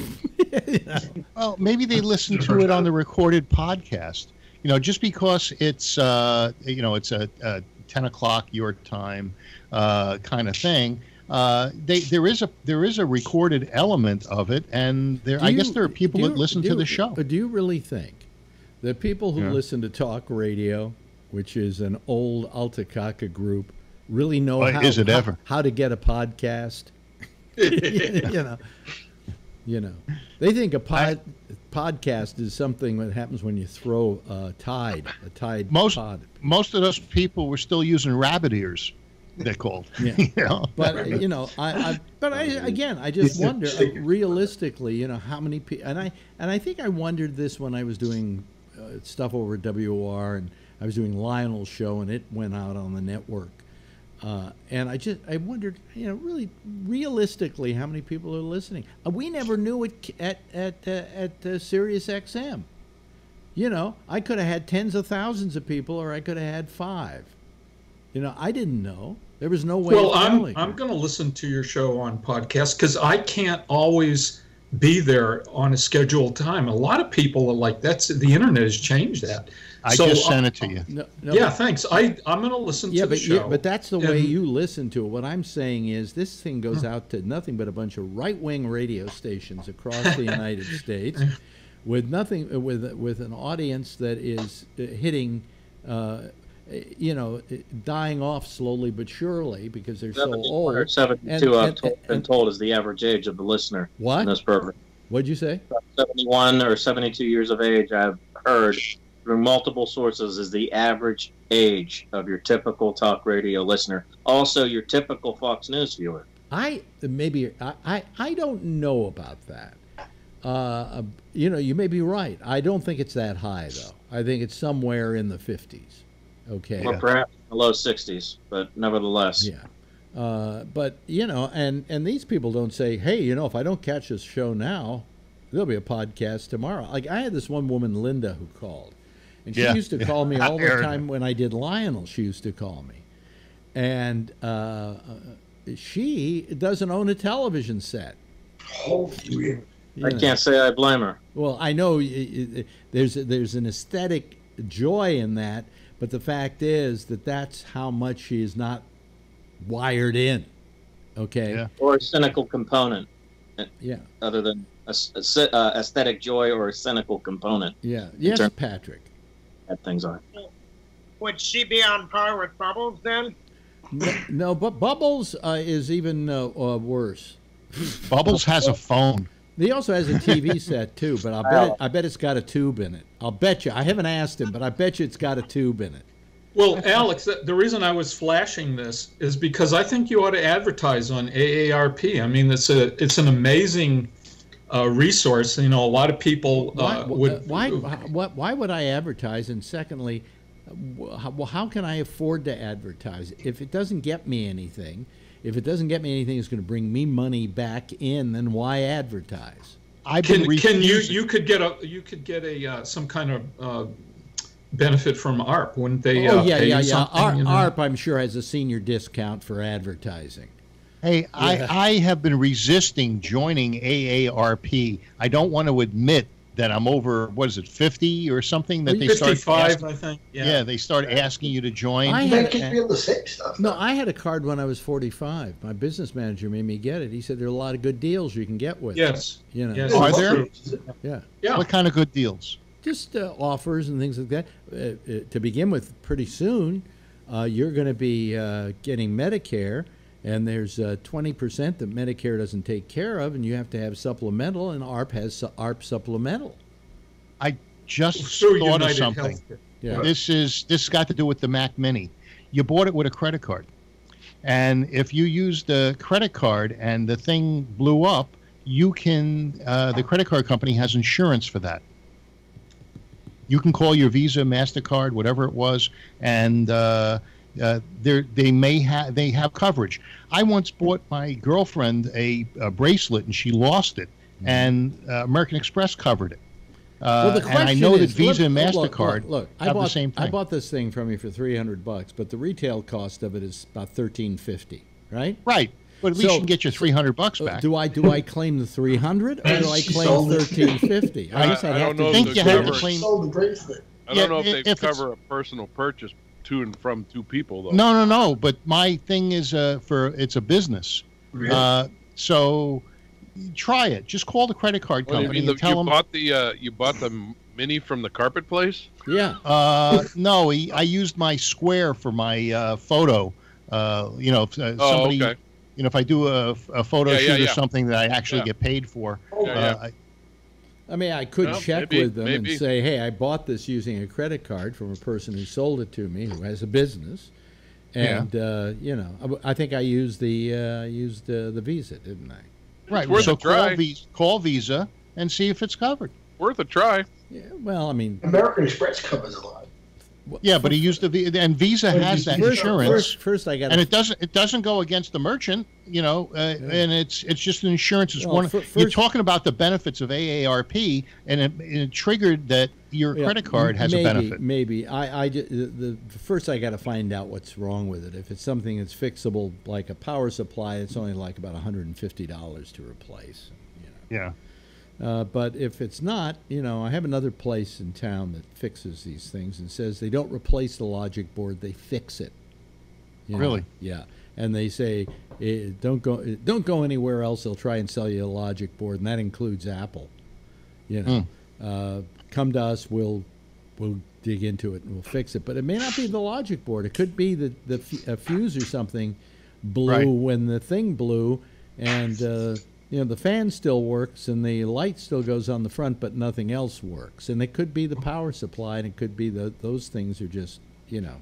Well, maybe they listen to it on the recorded podcast. You know, just because it's uh, you know it's a, a ten o'clock your time uh, kind of thing. Uh, they, there is a there is a recorded element of it, and there Do I guess there are people do that listen do to you- the show. But do you really think that people who Yeah. listen to talk radio, which is an old Altacaca group, really know Boy, how, is it how- ever. how to get a podcast? you know, You know, they think a pod, podcast is something that happens when you throw a tide, a tide Most pod. most of those people were still using rabbit ears. They're called. Yeah. you know? But you know, I, I but I again, I just wonder uh, realistically, you know, how many people, and I and I think I wondered this when I was doing uh, stuff over at WOR, and I was doing Lionel's show, and it went out on the network, uh, and I just I wondered, you know, really realistically, how many people are listening? Uh, we never knew it at at uh, at uh, Sirius XM. You know, I could have had tens of thousands of people, or I could have had five. You know, I didn't know. There was no way. Well, I'm telling. I'm going to listen to your show on podcast because I can't always be there on a scheduled time. A lot of people are like, "That's the internet has changed that." I So, just uh, sent it to you. No, no, yeah, but- thanks. I I'm going to listen yeah, to the but you- show. but that's the way you listen to it. What I'm saying is, this thing goes out to nothing but a bunch of right-wing radio stations across the United States, with nothing uh, with with an audience that is uh, hitting. Uh, you know, dying off slowly but surely because they're so old. 72, And- I've and- told, been and- told, is the average age of the listener What? in this program. What'd you say? 71 or 72 years of age, I've heard through multiple sources, is the average age of your typical talk radio listener. Also, your typical Fox News viewer. I maybe I, I, I don't know about that. Uh, you know, you may be right. I don't think it's that high though. I think it's somewhere in the fifties. Okay. Or perhaps the low 60s, but nevertheless. Yeah. Uh, but you know, and and these people don't say, "Hey, you know, if I don't catch this show now, there'll be a podcast tomorrow." Like I had this one woman, Linda, who called, and she Yeah. used to call me all the time when I did Lionel. She used to call me, and uh, uh, she doesn't own a television set. I You know. can't say I blame her. Well, I know y- y- there's there's an aesthetic joy in that, but the fact is that that's how much she is not wired in. Okay. Yeah. Or a cynical component, Yeah. other than a, s- a sy- uh, aesthetic joy or a cynical component Yeah. Yes, term- Patrick. That things are. Would she be on par with Bubbles then? No, no but Bubbles uh, is even uh, uh, worse. Bubbles has a phone. He also has a TV set too, but I bet it, I bet it's got a tube in it. I'll bet you. I haven't asked him, but I bet you it's got a tube in it. Well, Alex, the, the reason I was flashing this is because I think you ought to advertise on AARP. I mean, it's a it's an amazing uh, resource. You know, a lot of people Why, uh, would. why, why, why would I advertise? And secondly, how, well, how can I afford to advertise? If it doesn't get me anything, if it doesn't get me anything that's going to bring me money back in, then why advertise? I've been Can, can you you could get a you could get a uh, some kind of uh, benefit from ARP, wouldn't they? oh uh, yeah, pay yeah, you yeah. something, Ar- you know? ARP, I'm sure, has a senior discount for advertising. Hey, I, I have been resisting joining AARP. I don't want to admit that I'm over, what is it, 50 or something that they start Fifty-five, asking, I think. yeah. Yeah. they start asking you to join. I You had, make be able to say stuff. no, I had a card when I was 45. My business manager made me get it. He said there are a lot of good deals you can get with. it," Yes. You know. Yes. Are there? Yeah. Yeah. What kind of good deals? just uh, offers and things like that. Uh, uh, to begin with, pretty soon, uh, you're going to be uh, getting Medicare, and there's uh, 20% that Medicare doesn't take care of, and you have to have supplemental, and ARP has su- ARP supplemental. I just Through thought of something. Healthcare. Yeah. This is this got to do with the Mac Mini. You bought it with a credit card, and if you use the credit card and the thing blew up, you can. Uh, the credit card company has insurance for that. You can call your Visa, Mastercard, whatever it was, and uh, uh, they they may have they have coverage. I once bought my girlfriend a, a bracelet and she lost it, and uh, American Express covered it. Uh, well, the question and I question know that Visa look, and Mastercard Look, look, I have bought the same thing. I bought this thing from you for 300 bucks, but the retail cost of it is about 1350, right? Right. But at least So- you can get your 300 bucks Uh, back. Do I do I claim the 300 or do I claim 1350? I- guess I'd I don't to know if think the you had to claim. Sold the bracelet. I don't know if i- they cover a personal purchase to and from two people though. No, no, no. But my thing is uh, for it's a business. Really? Uh, so try it. Just call the credit card What do you company mean? The, and tell you them. bought the uh, you bought the mini from the carpet place? Yeah. Uh, no, he, I used my Square for my uh, photo. Uh, you know, if, uh, Oh, somebody. okay. You know, if I do a, a photo Yeah, yeah, shoot or something that I actually Yeah. get paid for. Oh, Yeah, yeah. Uh, I mean, I could Well, check maybe- with them maybe. and say, "Hey, I bought this using a credit card from a person who sold it to me, who has a business." Yeah. And uh, you know, I think I used the uh, used uh, the Visa, didn't I? right. worth So a try. call Visa, call Visa and see if it's covered. Worth a try. Yeah. Well, I mean, American Express covers a lot. Yeah, but he used the Visa, and Visa has that first, insurance. first, first I got and it doesn't it doesn't go against the merchant you know uh, and it's it's just an insurance it's Well, one fir- you're talking about the benefits of AARP and it, it triggered that your Yeah, credit card has maybe, a benefit Maybe I, I the, the first I got to find out what's wrong with it. If it's something that's fixable, like a power supply, it's only like about 150 dollars to replace. You know. yeah Uh, but if it's not, you know, I have another place in town that fixes these things and says they don't replace the logic board, they fix it. You know? Really? Yeah. And they say eh, don't go eh, don't go anywhere else. They'll try and sell you a logic board, and that includes Apple. You know, uh, come to us. We'll we'll dig into it and we'll fix it. But it may not be the logic board. It could be the the f- a fuse or something blew Right. when the thing blew, and uh, you know the fan still works and the light still goes on the front, but nothing else works. And it could be the power supply, and it could be that those things are just you know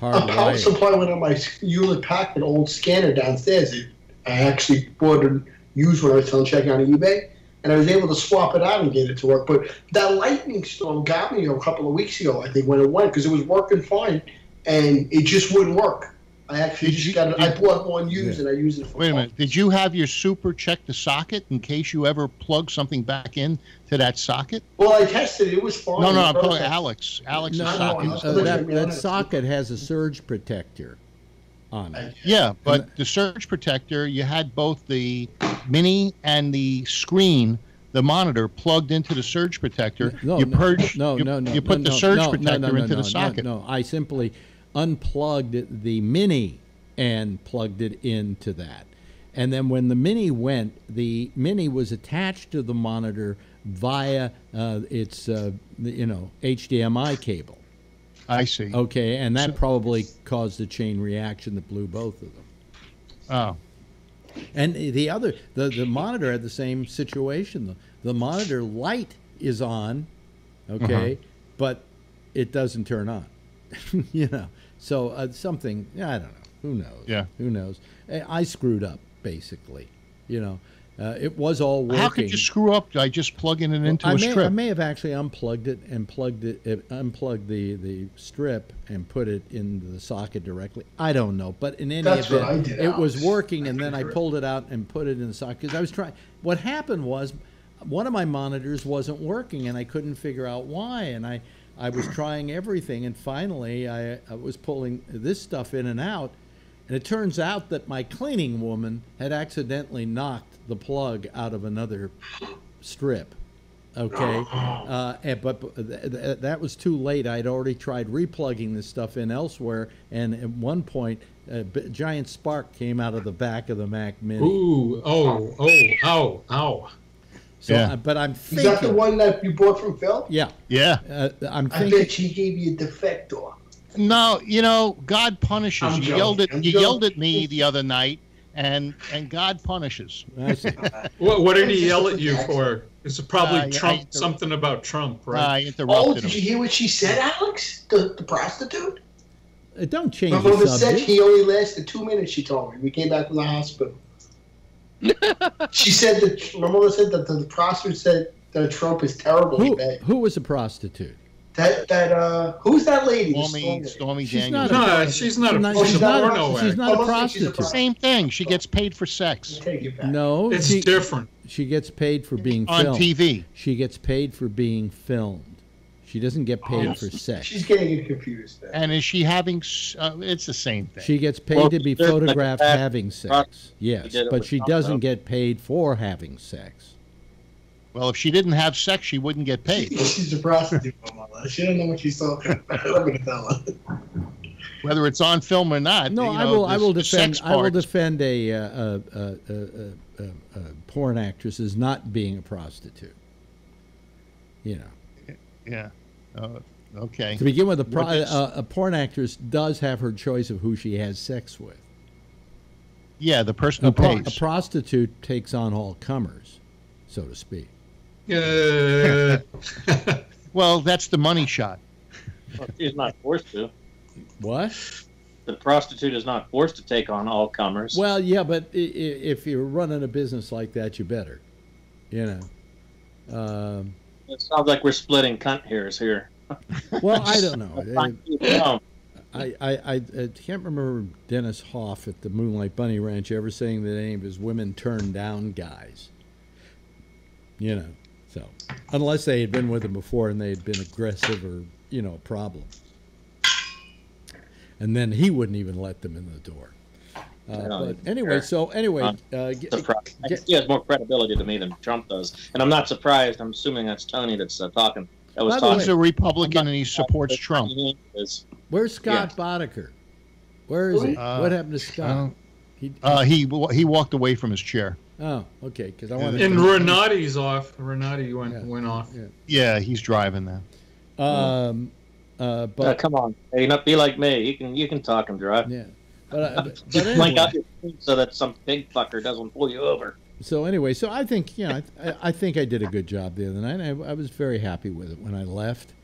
hard. A power supply went on my Hewlett Packard old scanner downstairs. It, I actually bought it used when I was selling checking on eBay, and I was able to swap it out and get it to work. But that lightning storm got me a couple of weeks ago, I think, when it went because it was working fine, and it just wouldn't work. I actually Did just you- got it. I did- bought one used and I use it for. wait a minute did you have your super check the socket in case you ever plug something back in to that socket Well, I tested it. It was fine. no no i'm Perfect. talking alex alex's No, socket no, uh, no. that, that socket has a surge protector on it. yeah but the surge protector you had both the mini and the screen the monitor plugged into the surge protector No, you no, purge no, you, no, no. you put no, the surge no, no, protector no, no, into no, the socket No, no, I simply unplugged the mini and plugged it into that. And then when the mini went, the mini was attached to the monitor via uh, its, uh, you know, HDMI cable. i see Okay, and that probably caused a chain reaction that blew both of them. oh And the other, the, the monitor had the same situation. The, the monitor light is on, okay, Uh-huh. but it doesn't turn on. you know, so uh, something, I don't know. Who knows? Yeah. Who knows? I I screwed up, basically. You know, uh, it was all working. How could you screw up I just plugging it into I a may, strip? I may have actually unplugged it and plugged it, it, unplugged the, the strip and put it in the socket directly. I don't know, but in any That's what event, I did, it was Alex. working, and then I Accurate. pulled it out and put it in the socket because I was trying. What happened was, one of my monitors wasn't working, and I couldn't figure out why. And I, I was trying everything, and finally, I, I was pulling this stuff in and out. And it turns out that my cleaning woman had accidentally knocked the plug out of another strip. Okay, uh, and, but but th- th- that was too late. I'd already tried replugging this stuff in elsewhere, and at one point, a b- giant spark came out of the back of the Mac Mini. Ooh, oh, oh, ow, ow. So, Yeah. I- but I'm Is that the one that you bought from Phil? yeah, yeah. uh, I'm I thinking. bet she gave you a defector. No, you know, God punishes. I'm you yelled at I'm you yelled at me the other night, and and God punishes. What, what did he yell at you for? It's probably Uh, Trump, inter- something about Trump, I right? Oh, interrupted did you hear what she said, Alex? The, the prostitute? Uh, Don't change My the mother said he only lasted two minutes, she told me. We came back from the hospital. She said that, my mother said that the, the prostitute said that Trump is terrible. Who, who was a prostitute? that, that, uh, who's that lady? the Stormy. Stormy She's Daniels. not No, she's not a, She's not- she's a she's not a- porno she's not a Almost she's a prostitute. Same thing. She gets paid for sex it. No, It's she, different. she gets paid for being on filmed. TV. She gets paid for being filmed. She doesn't get paid Oh. for sex. She's getting it confused. Then. And is she having? s- Uh, it's the same thing. She gets paid Well, to be she did like photographed having sex. Yes, did but she doesn't Up. get paid for having sex. well, if she didn't have sex, she wouldn't get paid. She's a prostitute, my mother. She don't know what she's talking about. I'm tell her. Whether it's on film or not. No, you I know, will. I will defend. I will defend a, uh, a, a, a, a, a, a porn actress as not being a prostitute. You know, Yeah. Uh, okay. to begin with, a, pro, What is- a, a porn actress does have her choice of who she has sex with. Yeah, the person A, who pro- pays. a prostitute takes on all comers. so to speak. Yeah. well, that's the money shot. Well, she's not forced to. What? The prostitute is not forced to take on all comers. Well, yeah, but i- i- if you're running a business like that, you better. You know. Um, it sounds like we're splitting cunt hairs here. well, I don't know. Fine, keep it on. I, I, I, I can't remember Dennis Hof at the Moonlite BunnyRanch ever saying that any of his women turned down guys. You know, so unless they had been with him before and they had been aggressive or you know a problem, and then he wouldn't even let them in the door. Uh, but anyway, care. so anyway, I'm uh, get, get- he has more credibility to me than Trump does, and I'm not surprised. I'm assuming that's Tony that's uh, talking. That was talking. He's a Republican and he supports Trump. Where's Scott Boddicker? Where is he? Uh, what happened to Scott? He, Uh, he he walked away from his chair. oh, okay, because I wanted. And to, Renati's off. Renati went went off. Yeah, he's driving now. Um, uh, Uh, but come on, hey, not be like me. You can you can talk and drive. Yeah, but, uh, but, but anyway. link out so that some big fucker doesn't pull you over. So anyway, so I think you know, I, I think I did a good job the other night. I, I was very happy with it when I left.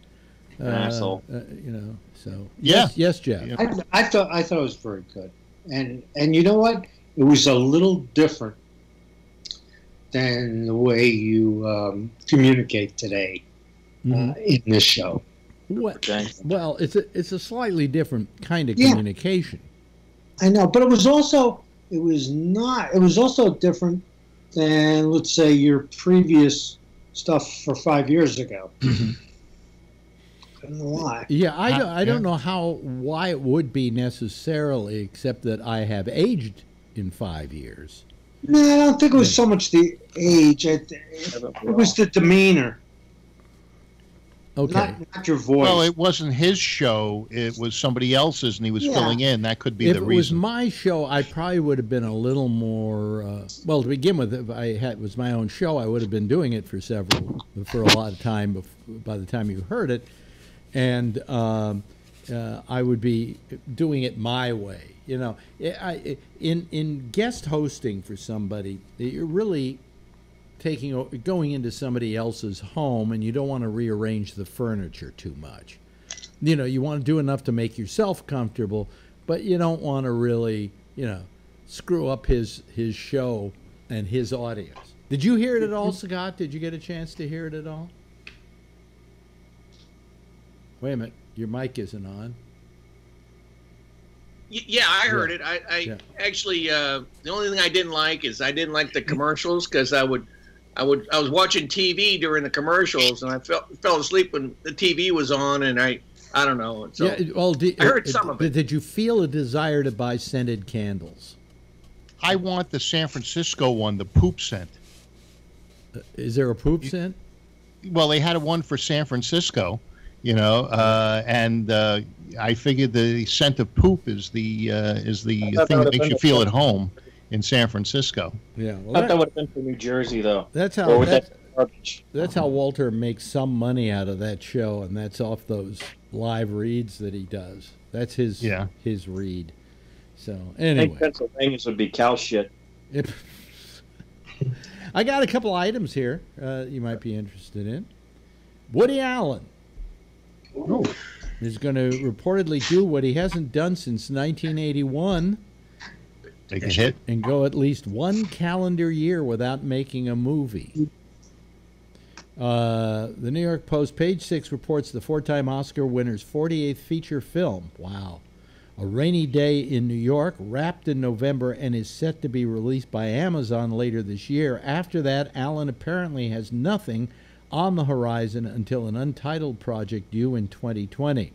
Uh, Asshole. uh, you know. So Yeah. yes, yes, Jeff. I, I thought I thought it was very good, and and you know what? It was a little different than the way you um, communicate today uh, in this show. What? Well, it's a it's a slightly different kind of Yeah. communication. I know, but it was also it was not it was also different than let's say your previous stuff for five years ago. Mm-hmm. I don't know why. Yeah, I don't, I don't know how why it would be necessarily, except that I have aged in five years. No, I don't think it was so much the age. I th- It was the demeanor. Okay. Not, not your voice. Well, it wasn't his show; it was somebody else's, and he was Yeah. filling in. That could be if the it was my show, I probably would have been a little more. Uh, well, to begin with, if I had it was my own show, I would have been doing it for several, for a lot of time. Bef- by the time you heard it, and um, uh, I would be doing it my way. You know, I, I, in in guest hosting for somebody, you're really taking going into somebody else's home, and you don't want to rearrange the furniture too much you know, you want to do enough to make yourself comfortable, but you don't want to really, you know, screw up his his show and his audience. Did you hear it at all, Scott? Did you get a chance to hear it at all? Wait a minute, your mic isn't on. Yeah, I heard Yeah. it. I, I Yeah. actually uh, the only thing I didn't like is I didn't like the commercials because I would, I would, I was watching TV during the commercials and I fell fell asleep when the TV was on and I, I don't know. So yeah, well, did, I heard uh, some of it. Did you feel a desire to buy scented candles? I want the San Francisco one, the poop scent. Is there a poop scent? Well, they had one for San Francisco, you know, uh, and uh, I figured the scent of poop is the uh, is the thing that that makes you feel at home in San Francisco. Yeah, I thought that would have been for New Jersey, though. That's how would that's, that garbage? that's how Walter makes some money out of that show, and that's off those live reads that he does. That's his Yeah. his read. So I think anyway, Pennsylvania's would be cow shit. Yep. I got a couple items here uh, you might be interested in. Woody Allen is going to reportedly do what he hasn't done since 1981 Take a hit. and go at least one calendar year without making a movie. Uh, the New York Post, page six, reports the four time Oscar winner's 48th feature film. Wow. A Rainy Day in New York, wrapped in November, and is set to be released by Amazon later this year. After that, Allen apparently has nothing on the horizon until an untitled project due in 2020.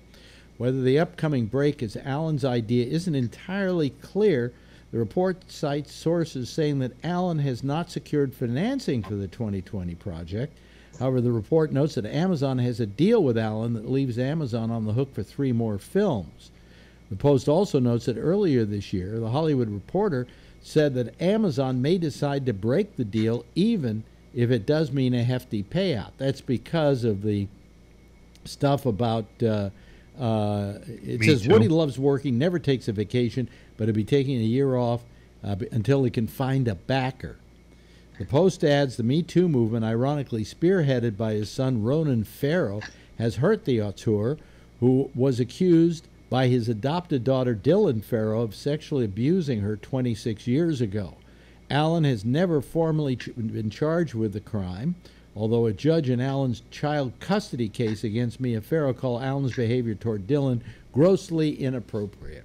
Whether the upcoming break is Allen's idea isn't entirely clear. The report cites sources saying that Allen has not secured financing for the 2020 project. However, the report notes that Amazon has a deal with Allen that leaves Amazon on the hook for three more films. The Post also notes that earlier this year, The Hollywood Reporter said that Amazon may decide to break the deal even if it does mean a hefty payout. That's because of the stuff about. Uh, uh, it Me says too. Woody loves working, never takes a vacation, but he'll be taking a year off uh, until he can find a backer. The Post adds the Me Too movement, ironically spearheaded by his son Ronan Farrow, has hurt the auteur, who was accused by his adopted daughter Dylan Farrow of sexually abusing her 26 years ago. Allen has never formally been charged with the crime, although a judge in Allen's child custody case against Mia Farrow called Allen's behavior toward Dylan grossly inappropriate.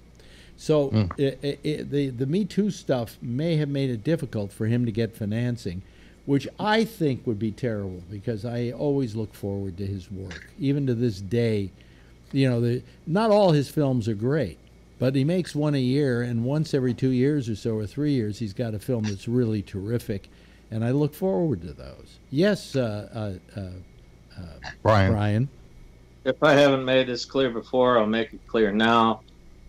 So hmm. i i i the the Me Too stuff may have made it difficult for him to get financing, which I think would be terrible because I always look forward to his work, even to this day. You know, the, not all his films are great, but he makes one a year, and once every two years or so, or three years, he's got a film that's really terrific, and I look forward to those. Yes, uh, uh, uh, uh, Brian. Brian. If I haven't made this clear before, I'll make it clear now.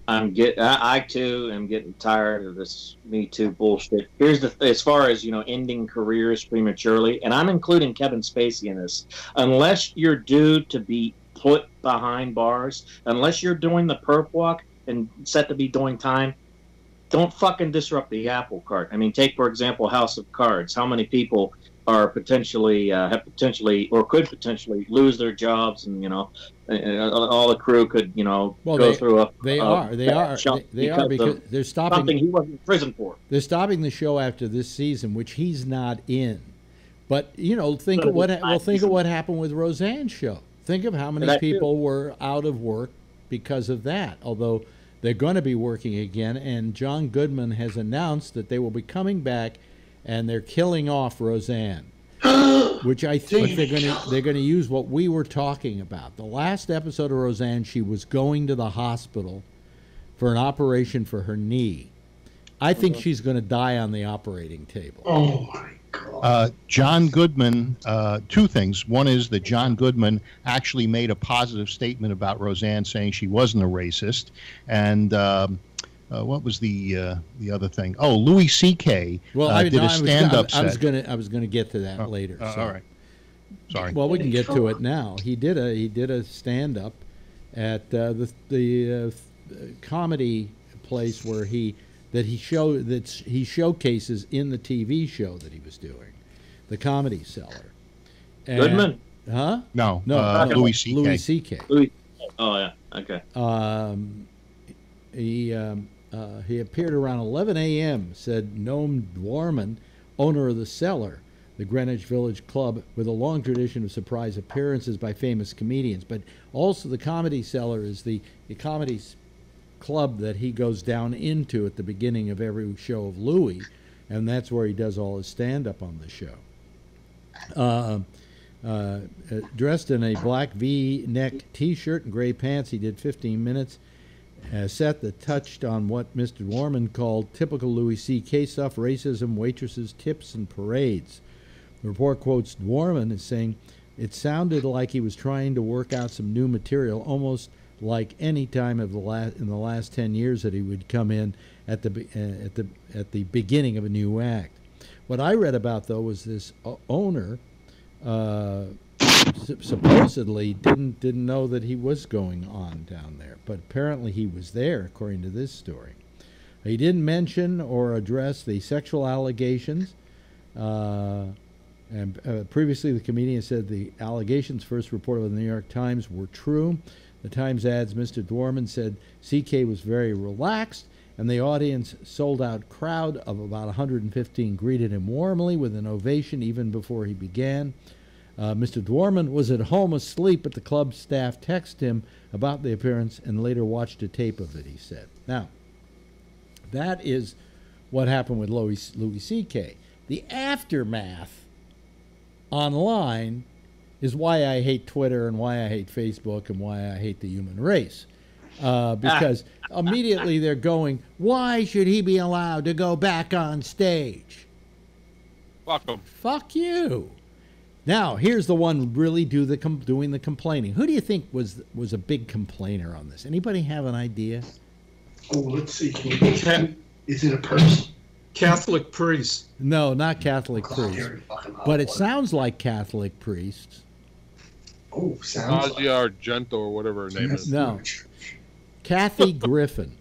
I'm get I, I too am getting tired of this Me Too bullshit. Here's the as far as you know, ending careers prematurely, and I'm including Kevin Spacey in this. Unless you're due to be put behind bars, unless you're doing the perp walk and set to be doing time, don't fucking disrupt the apple cart. I mean, take for example House of Cards. How many people are potentially uh, have potentially or could potentially lose their jobs, and you know, all the crew could you know Well, go they- through a They a are. They are. They, they are because they're stopping. something he wasn't in prison for. They're stopping the show after this season, which he's not in. But you know, think But of what well, think of what happened with Roseanne's show. Think of how many That too. people were out of work because of that. Although they're going to be working again, and John Goodman has announced that they will be coming back, and they're killing off Roseanne. Which I think they're going to they're going to use what we were talking about. The last episode of Roseanne, she was going to the hospital for an operation for her knee. I think she's going to die on the operating table. Oh my god. Uh, John Goodman, uh, two things. One is that John Goodman actually made a positive statement about Roseanne, saying she wasn't a racist. And um, uh, what was the uh, the other thing? Oh, Louis C.K. Well, uh, I, did no, a I was, stand-up I, I was going to I was going to get to that later. uh, so. all right. Sorry. Well, we can get to it now. He did a he did a stand up at uh, the the uh, comedy place where he that he show that he showcases in the TV show that he was doing, the Comedy Cellar. And- Goodman? Huh? No, no, uh, no, Louis C.K. Louis C.K. Louis- Oh yeah, okay. Um, he um, uh, he appeared around 11 a.m. Said Noam Dworman, owner of the Cellar, the Greenwich Village Club, with a long tradition of surprise appearances by famous comedians. But also the Comedy Cellar is the the comedy s- club that he goes down into at the beginning of every show of Louis, and that's where he does all his stand up on the show. Uh, uh, uh, dressed in a black V-neck T-shirt and gray pants, he did 15 minutes. A set that touched on what Mr. Dworman called typical Louis C.K. stuff: racism, waitresses, tips, and parades. The report quotes Dworman as saying, "It sounded like he was trying to work out some new material, almost like any time of the last in the last ten years that he would come in at the uh, at the at the beginning of a new act." What I read about though was this owner uh, supposedly didn't didn't know that he was going on down there, but apparently he was there, according to this story. He didn't mention or address the sexual allegations. Uh, and uh, previously, the comedian said the allegations first reported by the New York Times were true. The Times adds Mr. Dworman said CK was very relaxed, and the audience sold out crowd of about 115 greeted him warmly with an ovation even before he began. Uh, Mr. Dworman was at home asleep, but the club staff texted him about the appearance and later watched a tape of it, he said. Now, that is what happened with Louis, Louis C.K. The aftermath online is why I hate Twitter and why I hate Facebook and why I hate the human race. Uh, because immediately they're going, why should he be allowed to go back on stage? Fuck 'em. Fuck you. Now, here's the one really do the com- doing the complaining. Who do you think was was a big complainer on this? Anybody have an idea? Oh, let's see. Can you can, is it a person? Catholic priest. No, not Catholic God, priests. you're a fucking But it sounds like Catholic priests. Oh, sounds like Argento or whatever her name is. No. Kathy Griffin.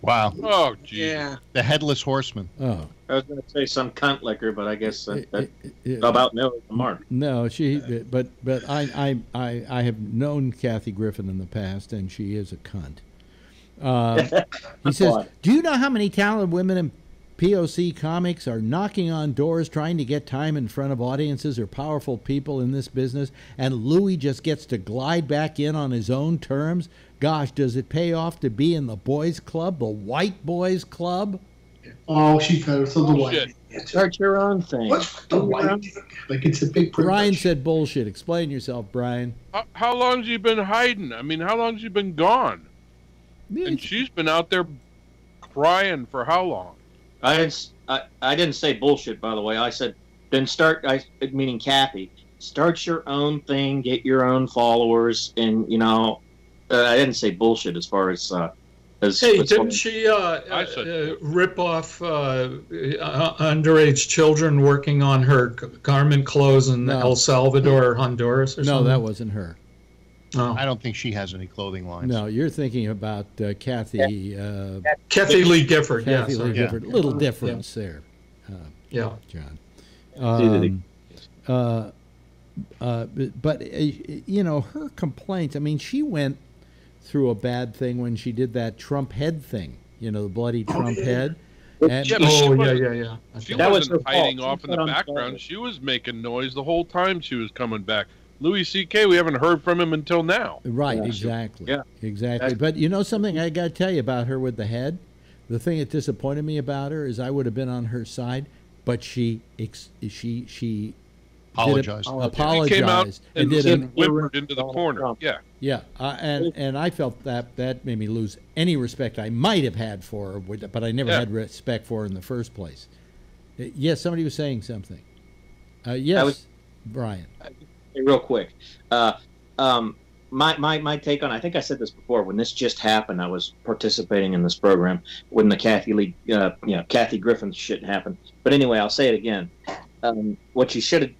Wow. Oh, geez. Yeah. The headless horseman. Oh, I was going to say some cunt liquor, but I guess that, that it- about knows the mark. No, she. But but I I I I have known Kathy Griffin in the past, and she is a cunt. Uh, he says, "Do you know how many talented women in POC comics are knocking on doors trying to get time in front of audiences or powerful people in this business, and Louis just gets to glide back in on his own terms? Gosh, does it pay off to be in the boys' club, the white boys' club?" Oh, she fed her to the Bullshit. white. Start your own thing. What's the white? Like it's a big Brian said, "Bullshit." Explain yourself, Brian. How, how long's he been hiding? I mean, how long's he been gone? And she's been out there crying for how long? I didn't. s- I, I didn't say bullshit. By the way, I said then start. I meaning Kathy. Start your own thing. Get your own followers, and you know, uh, I didn't say bullshit as far as. Uh, as Hey, as- didn't she uh, I said uh, rip off uh, uh, underage children working on her garment clothes in No. El Salvador or Honduras or No, something? that wasn't her. Oh. I don't think she has any clothing lines. No, you're thinking about uh, Kathy. Uh, Kathie Lee Gifford. Kathy yeah, Lee sorry. Gifford. Little difference there, uh, Yeah. John. Um, uh, uh, but, but uh, you know her complaints. I mean, she went through a bad thing when she did that Trump head thing. You know, the bloody Trump head. And Yeah, Oh, yeah, wasn't- yeah, yeah. She That was wasn't her fault. off She in the background. clothes. She was making noise the whole time she was coming back. Louis C.K. We haven't heard from him until now. Right, Yeah. exactly. Yeah. Exactly. But you know something I got to tell you about her with the head? The thing that disappointed me about her is I would have been on her side, but she ex- she she Apologized. did apologized He came out and, did and a, whimpered into the corner. Trump. Yeah. yeah, uh, and and I felt that that made me lose any respect I might have had for her, but I never Yeah. had respect for her in the first place. Uh, Yes, somebody was saying something. Uh, yes, was- Brian. Hey, real quick. Uh, um, my, my, my take on I think I said this before. When this just happened, I was participating in this program when the Kathie Lee, uh, you know, Kathy Griffin shit happened. But anyway, I'll say it again. Um, what she should have,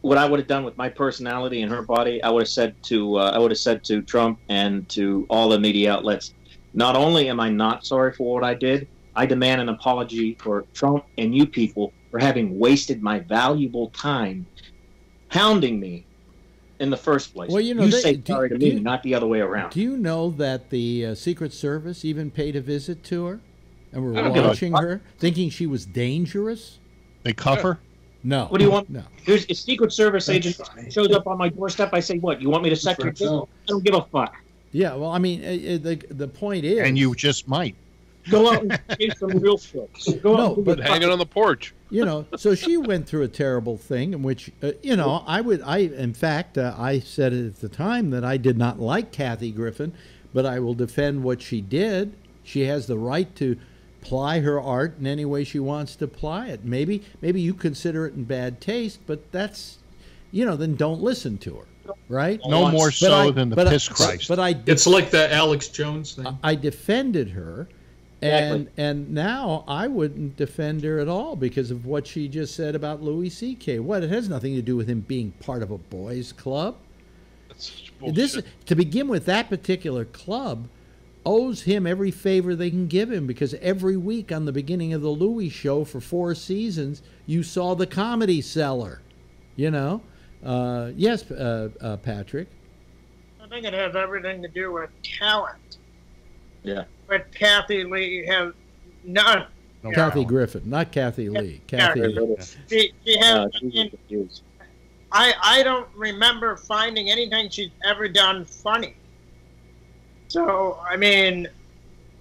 what I would have done with my personality and her body, I would have said to, uh, I would have said to Trump and to all the media outlets. Not only am I not sorry for what I did, I demand an apology for Trump and you people for having wasted my valuable time hounding me in the first place. Well, you know, they- say do- sorry to me, you- not the other way around. Do you know that the uh, Secret Service even paid a visit to her, and were I don't give a watching her, thinking she was dangerous? They cuff her. No. What do you want? No. Here's a Secret Service agent shows up on my doorstep. I say, "What? You want me to suck your dick?" I don't give a fuck. Yeah. Well, I mean, uh, uh, the the point is, And you just might. Go out and chase some real shit. Go No, out and but- Hanging on the porch. You know, so she went through a terrible thing in which, uh, you know, I would, I, in fact, uh, I said it at the time that I did not like Kathy Griffin, but I will defend what she did. She has the right to ply her art in any way she wants to ply it. Maybe, maybe you consider it in bad taste, but that's, you know, then don't listen to her, right? No more so I- than the but I- piss Christ. But I, It's like the Alex Jones thing. I defended her, and Exactly. and now I wouldn't defend her at all because of what she just said about Louis C.K. What it has nothing to do with him being part of a boys' club. That's such This to begin with, that particular club owes him every favor they can give him because every week on the beginning of the Louis show for four seasons, you saw the comedy cellar. You know, uh, yes, uh, uh, Patrick. I think it has everything to do with talent. Yeah. But Kathie Lee has not. No Kathy problem. Griffin, not Kathie Lee. Kathy. Lee. She, she has. Uh, I, mean. I I don't remember finding anything she's ever done funny. So I mean,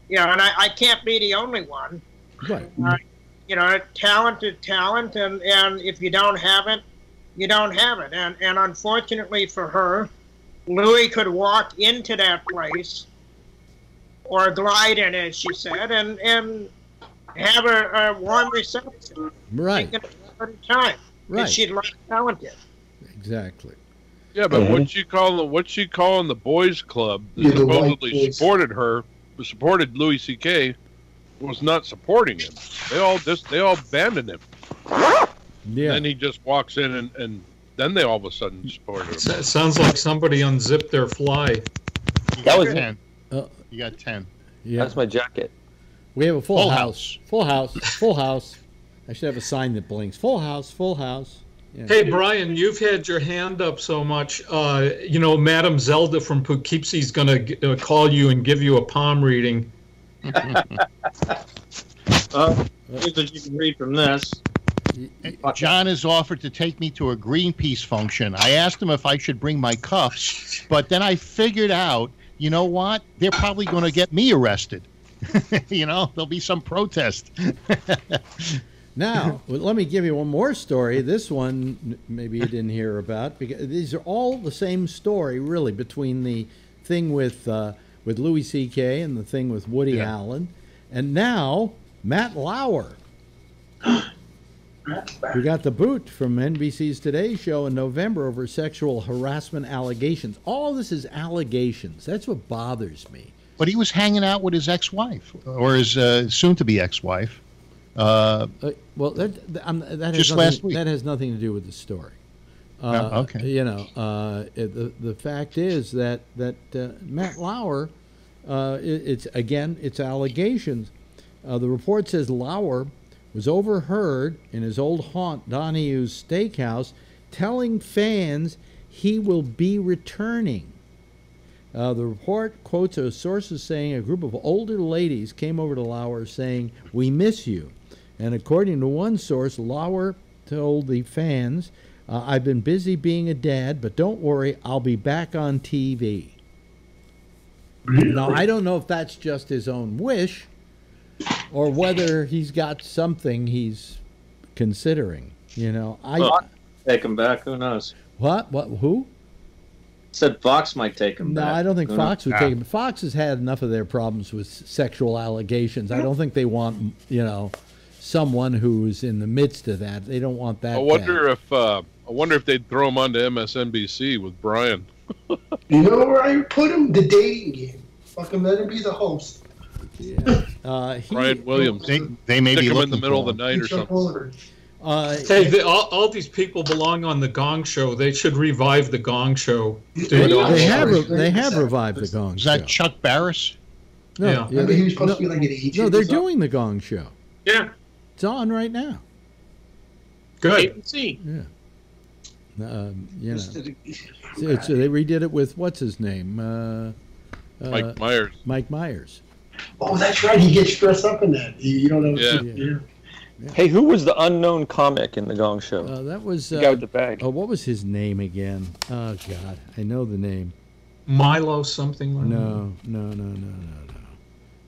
you know, and I, I can't be the only one. Right. You know, talent is talent, and and if you don't have it, you don't have it. And and unfortunately for her, Louis could walk into that place or glide in, as she said, and and have a, a warm reception. Right. Take it at a time. Right. And she'd like talented. Exactly. Yeah, but what she calling what she calling the boys club that Yeah, the white supposedly supported her, supported Louis C.K. was not supporting him. They all just they all abandoned him. Yeah. Then he just walks in and, and then they all of a sudden support him. It sounds like somebody unzipped their fly. That was- him. Uh, You got ten. yeah. That's my jacket. We have a full, Full house. Full house. Full house. I should have a sign that blinks. Full house. Full house. Yeah. Hey, Brian, you've had your hand up so much. Uh, you know, Madam Zelda from Poughkeepsie's going to uh, call you and give you a palm reading. Uh, here's you can read from this. John has offered to take me to a Greenpeace function. I asked him if I should bring my cuffs, but then I figured out, you know what? They're probably going to get me arrested. you know, there'll be some protest. Now, well, let me give you one more story. This one, maybe you didn't hear about, because these are all the same story, really, between the thing with uh, with Louis C.K. and the thing with Woody Yeah. Allen, and now Matt Lauer, who got the boot from NBC's Today Show in November over sexual harassment allegations. All this is allegations. That's what bothers me. but he was hanging out with his ex-wife or his uh, soon-to-be ex-wife. Uh, Uh, well, that that, that has Just nothing, last week. that has nothing to do with the story. Oh, Uh, okay. You know, uh, the the fact is that that uh, Matt Lauer, uh, it, it's again, it's allegations. Uh, the report says Lauer was overheard in his old haunt, Donahue's Steakhouse, telling fans he will be returning. Uh, the report quotes a sources saying a group of older ladies came over to Lauer saying, We miss you. And according to one source, Lauer told the fans, uh, I've been busy being a dad, but don't worry, I'll be back on TV. Now, I don't know if that's just his own wish or whether he's got something he's considering. You know, I. Well, Take him back. Who knows? what? What? Who? Said Fox might take him No, back. I don't think Who Fox would take him. Fox has had enough of their problems with sexual allegations. I don't think they want, you know, someone who's in the midst of that. They don't want that. I wonder if uh, I wonder if they'd throw him onto MSNBC with Brian. You know where I put him? The dating game. Fucking let him be the host. Uh, he, Brian Williams. They, they may Stick be him in the middle of the night or something. Uh, Hey, the, all, all these people belong on the Gong Show. They should revive the Gong Show. Do they, they have re- they have revived the Gong show. Is Show. that Chuck Barris? no, Yeah. Remember he was supposed no, to be like an no, they're doing the Gong Show. Yeah, It's on right now. Good. ABC. Yeah. Um, you know, it's, it's- they redid it with what's his name, uh, uh, Mike Myers. Mike Myers. Oh, that's right. He gets dressed up in that. You, you don't know. Yeah. Yeah. Hey, who was the unknown comic in the Gong Show? Uh, that was the guy uh, with the bag. oh, what was his name again? Oh God, I know the name. Milo something. like No, no, no, no, no, no.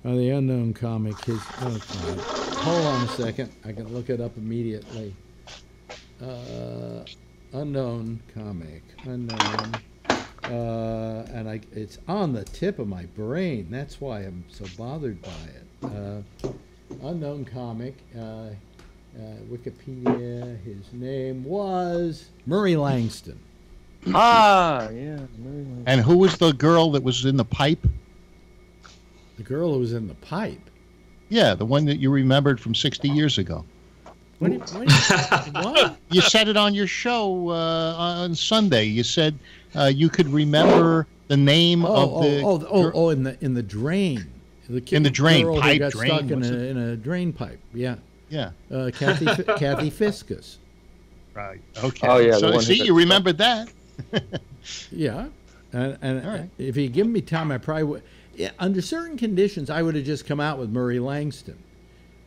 Oh, the unknown comic. His. Oh, God. Hold on a second. I can look it up immediately. Uh, unknown comic. Unknown. Uh, and I, it's on the tip of my brain. That's why I'm so bothered by it. Uh, unknown comic. Uh, uh, Wikipedia. His name was Murray Langston. Ah, yeah. And who was the girl that was in the pipe? The girl who was in the pipe. Yeah, the one that you remembered from 60 years ago. What? do you- what, do what? You said it on your show uh, on Sunday. You said uh, you could remember the name Oh, of oh, the. oh, oh, gir- oh, in the in the drain. The kid, In the drain, girl pipe got drain, stuck in what's a, in a drain pipe. Yeah, Yeah. uh, Kathy Kathy Fiscus. Right. Okay. Oh, yeah, So one see, you stuck. remembered that. Yeah, and, and All right. if he'd given me time, I probably would. Yeah, under certain conditions, I would have just come out with Murray Langston.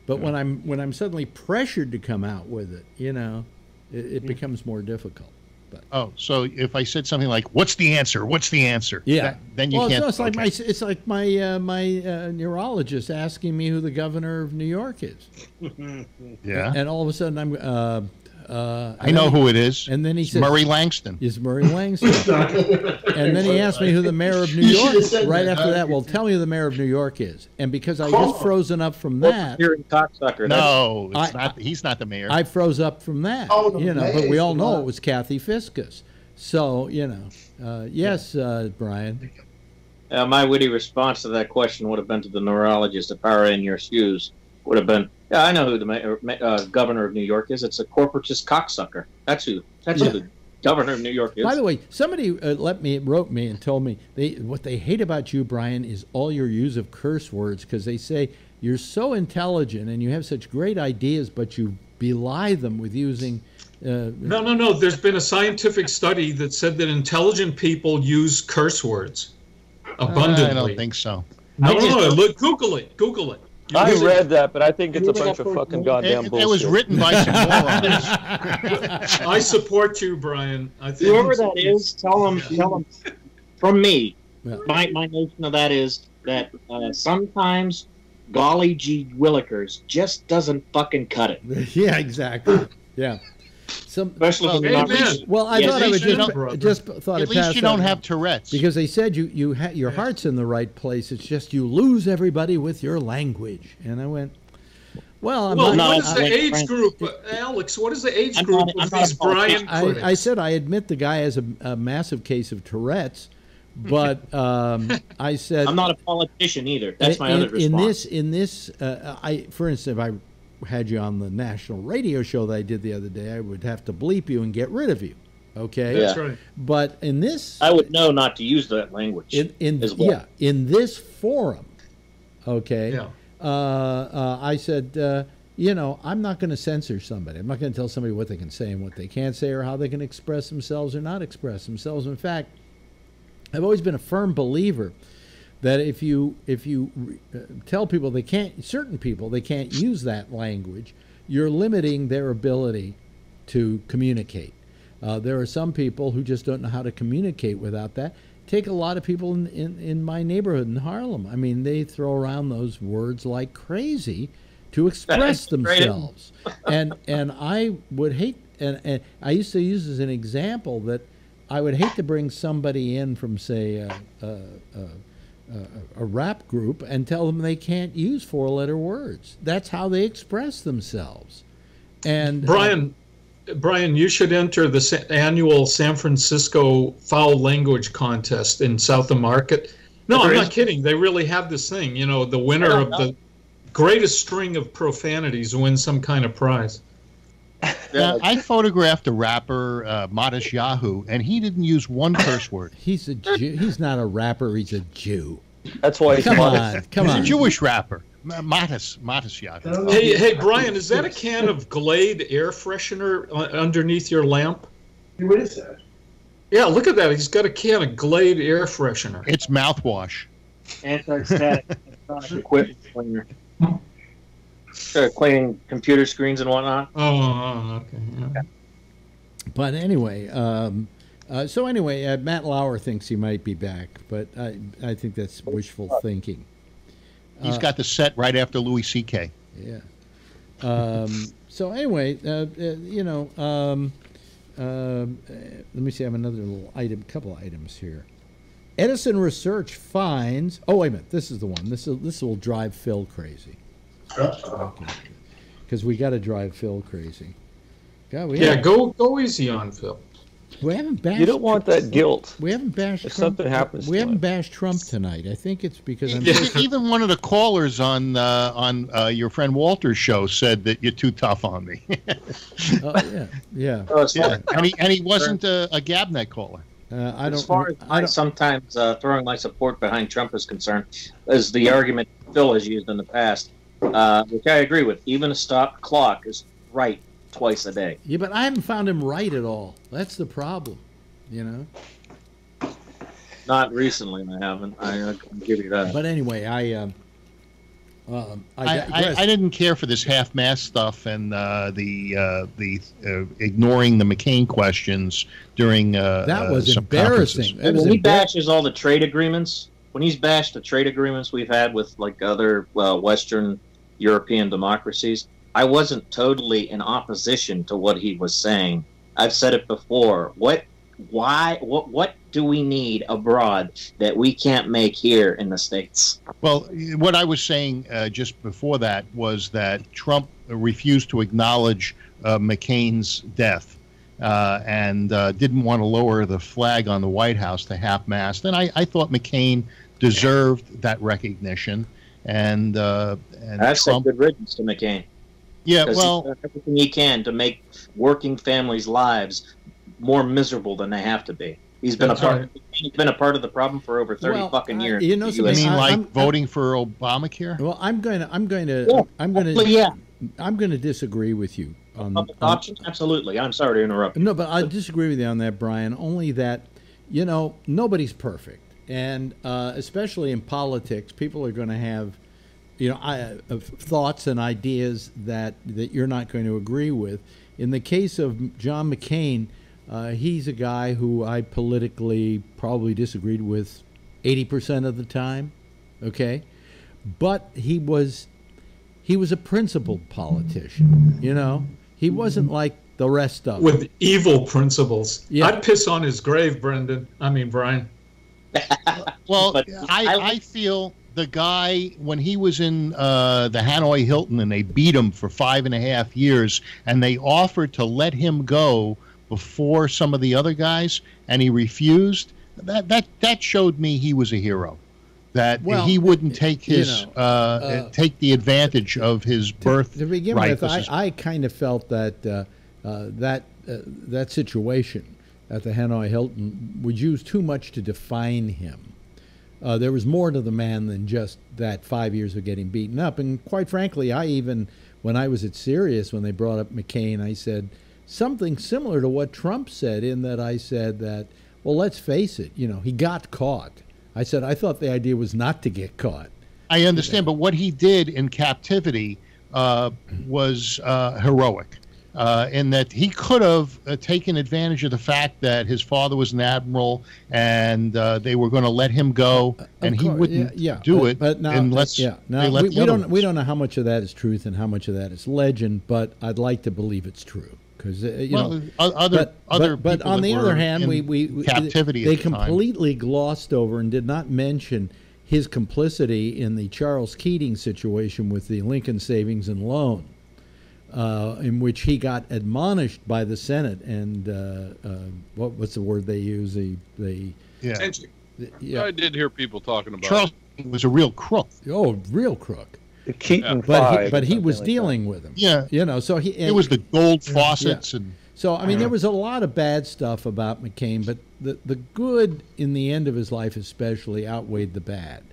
But when I'm when I'm suddenly pressured to come out with it, you know, it, it becomes more difficult. But Oh, so if I said something like, "What's the answer? What's the answer?" yeah, that- then you well, can't. It's, it's like okay. my it's like my uh, my uh, neurologist asking me who the governor of New York is. yeah. And all of a sudden, I'm. Uh, uh, I know who it is. And then he It's says, Murray Langston. Is Murray Langston. and then he asked me who the mayor of New You should have York. said Right that. after that, well, tell me who the mayor of New York is. And because I just frozen up from that, Hearing cocksucker. No, it's I- not. He's not the mayor. I froze up from that. Oh, you know, but we all know it was Kathy Fiscus. So you know, uh, yes, uh, Brian. Uh, my witty response to that question would have been to the neurologist if I were in your shoes. Would have been, yeah, I know who the mayor, uh, governor of New York is. It's a corporatist cocksucker. That's who. That's Yeah. who the governor of New York is. By the way, somebody uh, let me wrote me and told me they what they hate about you, Brian, is all your use of curse words because they say you're so intelligent and you have such great ideas, but you belie them with using. Uh, No, no, no. There's been a scientific study that said that intelligent people use curse words abundantly. I don't think so. No, no, no. Look, Google it. Google it. You I use it- read that, but I think it's a bunch of fucking goddamn It, bullshit. it was written by some morons. I support you, Brian. I think Whoever that is, tell them, tell them from me. Yeah. My, my notion of that is that uh, sometimes golly gee willikers just doesn't fucking cut it. yeah, exactly. Yeah. Some, Well, when you're not amen. reaching. well, I Yeah, thought I at would just, don't- just thought At I'd pass least you don't on. have Tourette's. Because they said you, you ha- your heart's in the right place. It's just you lose everybody with your language. And I went, well, I'm Well, not, what no, I the went age French. group, uh, Alex? What is the age I'm group not- of I'm these a. Brian? I, I said I admit the guy has a, a massive case of Tourette's, but um, I said I'm not a politician either. That's my in, other in this in this uh, I for instance if I had you on the national radio show that I did the other day I would have to bleep you and get rid of you okay That's Yeah. right. but in this I would know not to use that language. in in as well. yeah in this forum okay Yeah. uh, uh, I said uh, you know I'm not going to censor somebody I'm not going to tell somebody what they can say and what they can't say or how they can express themselves or not express themselves in fact I've always been a firm believer that if you if you uh, tell people they can't certain people they can't use that language you're limiting their ability to communicate. Uh, there are some people who just don't know how to communicate without that. Take a lot of people in, in, in my neighborhood in harlem. I mean they throw around those words like crazy to express themselves. And and i would hate and, and i used to use as an example that i would hate to bring somebody in from say uh, uh, uh, a, a rap group and tell them they can't use four letter words. That's how they express themselves. And uh, Brian, Brian, you should enter the sa- annual San Francisco foul language contest in South of Market. No, I'm not kidding. They really have this thing. You know, the winner of don't the greatest string of profanities wins some kind of prize. Now, I photographed a rapper, uh, Modest Yahoo, and he didn't use one curse word. he's a Jew. He's not a rapper. He's a Jew. That's why he's Come modest. on, come He's on. a Jewish rapper. M- Modest, Modest Yahoo. Hey, hey, Brian, is that a can of Glade air freshener uh, underneath your lamp? What is that? Yeah, look at that. He's got a can of Glade air freshener. It's mouthwash. Anti-static equipment cleaner. Uh, cleaning computer screens and whatnot. Oh, oh, okay. Yeah. But anyway, um, uh, so anyway, uh, Matt Lauer thinks he might be back, but I, I think that's wishful thinking. He's got the set right after Louis C.K. Yeah. Um, so anyway, uh, uh, you know, um, um, uh, let me see. I have another little item, couple items here. Edison Research finds. Oh wait a minute. This is the one. This is, this will drive Phil crazy. Because we got to drive Phil crazy. God, we Yeah, haven't- go go easy on Phil. We haven't bashed. You don't want that guilt. We haven't bashed. If Trump. something happens We to haven't him. bashed Trump tonight. I think it's because I'm. E- Even one of the callers on uh, on uh, your friend Walter's show said that you're too tough on me. Oh yeah, yeah. Oh, yeah, and he and he wasn't a, a GabNet caller. Uh, I don't. as far as I my don't. sometimes uh, throwing my support behind Trump is concerned, is the argument Phil has used in the past, uh, which I agree with. Even a stopped clock is right twice a day. Yeah, but I haven't found him right at all. That's the problem. You know. Not recently, I haven't. I, I can give you that. But anyway, I. Um, um, I, I. I, I didn't care for this half-mast stuff and uh, the uh, the uh, ignoring the McCain questions during uh, that uh, was some embarrassing. That was when he bashes all the trade agreements, when he's bashed the trade agreements we've had with like other uh, Western European democracies, I wasn't totally in opposition to what he was saying. I've said it before. What, why, what, what do we need abroad that we can't make here in the states? Well, what I was saying uh, just before that was that Trump refused to acknowledge uh, McCain's death uh, and uh, didn't want to lower the flag on the White House to half-mast. And I, I thought McCain deserved that recognition. And uh, and I've said good riddance to McCain. Yeah, 'Cause well, he's done everything he can to make working families' lives more miserable than they have to be. He's been a part. right. He's been a part of the problem for over thirty Well, fucking I- years. you know The something, I mean, I- like I'm- voting for Obamacare. Well, I'm going to. I'm going to. Yeah, I'm going to. yeah, I'm going to disagree with you on. public on- option. Absolutely. I'm sorry to interrupt. No, but I disagree with you on that, Brian. Only that, you know, nobody's perfect, and uh, especially in politics, people are going to have, you know, I, uh, thoughts and ideas that that you're not going to agree with. In the case of John McCain, uh, he's a guy who I politically probably disagreed with eighty percent of the time. Okay, but he was he was a principled politician. You know, he wasn't like the rest of them. With evil principles. Yeah. I'd piss on his grave, Brendan. I mean, Brian. Well, But I, I- I feel the guy when he was in uh, the Hanoi Hilton and they beat him for five and a half years, and they offered to let him go before some of the other guys, and he refused. That that that showed me he was a hero. That Well, he wouldn't take you his know, uh, uh, take the advantage of his birth. to begin right, with, I, is- I kind of felt that uh, uh, that uh, that situation at the Hanoi Hilton was used too much to define him. Uh, there was more to the man than just that five years of getting beaten up. And quite frankly, I even, when I was at Sirius, when they brought up McCain, I said something similar to what Trump said, in that I said that, well, let's face it, you know, he got caught. I said I thought the idea was not to get caught. I understand, but what he did in captivity uh, was uh, heroic. Uh, in that he could have uh, taken advantage of the fact that his father was an admiral and uh, they were going to let him go, and Of he wouldn't yeah, yeah, do but, it But now, unless yeah, they now let we, the we don't we don't know how much of that is truth and how much of that is legend, but I'd like to believe it's true because uh, you Well, know. other but, other but, but on the other hand, we, we captivity they at the completely glossed over and did not mention his complicity in the Charles Keating situation with the Lincoln Savings and Loan. Uh, in which he got admonished by the Senate and uh, uh, what, what's the word they use? The, the, yeah. Attention. yeah. I did hear people talking about Charles was a real crook. Oh, real crook. The Keating But he, but he something was like dealing with him. Yeah, You know, so he. it was the gold faucets and So I mean, there was a lot of bad stuff about McCain, but the the good in the end of his life, especially, outweighed the bad.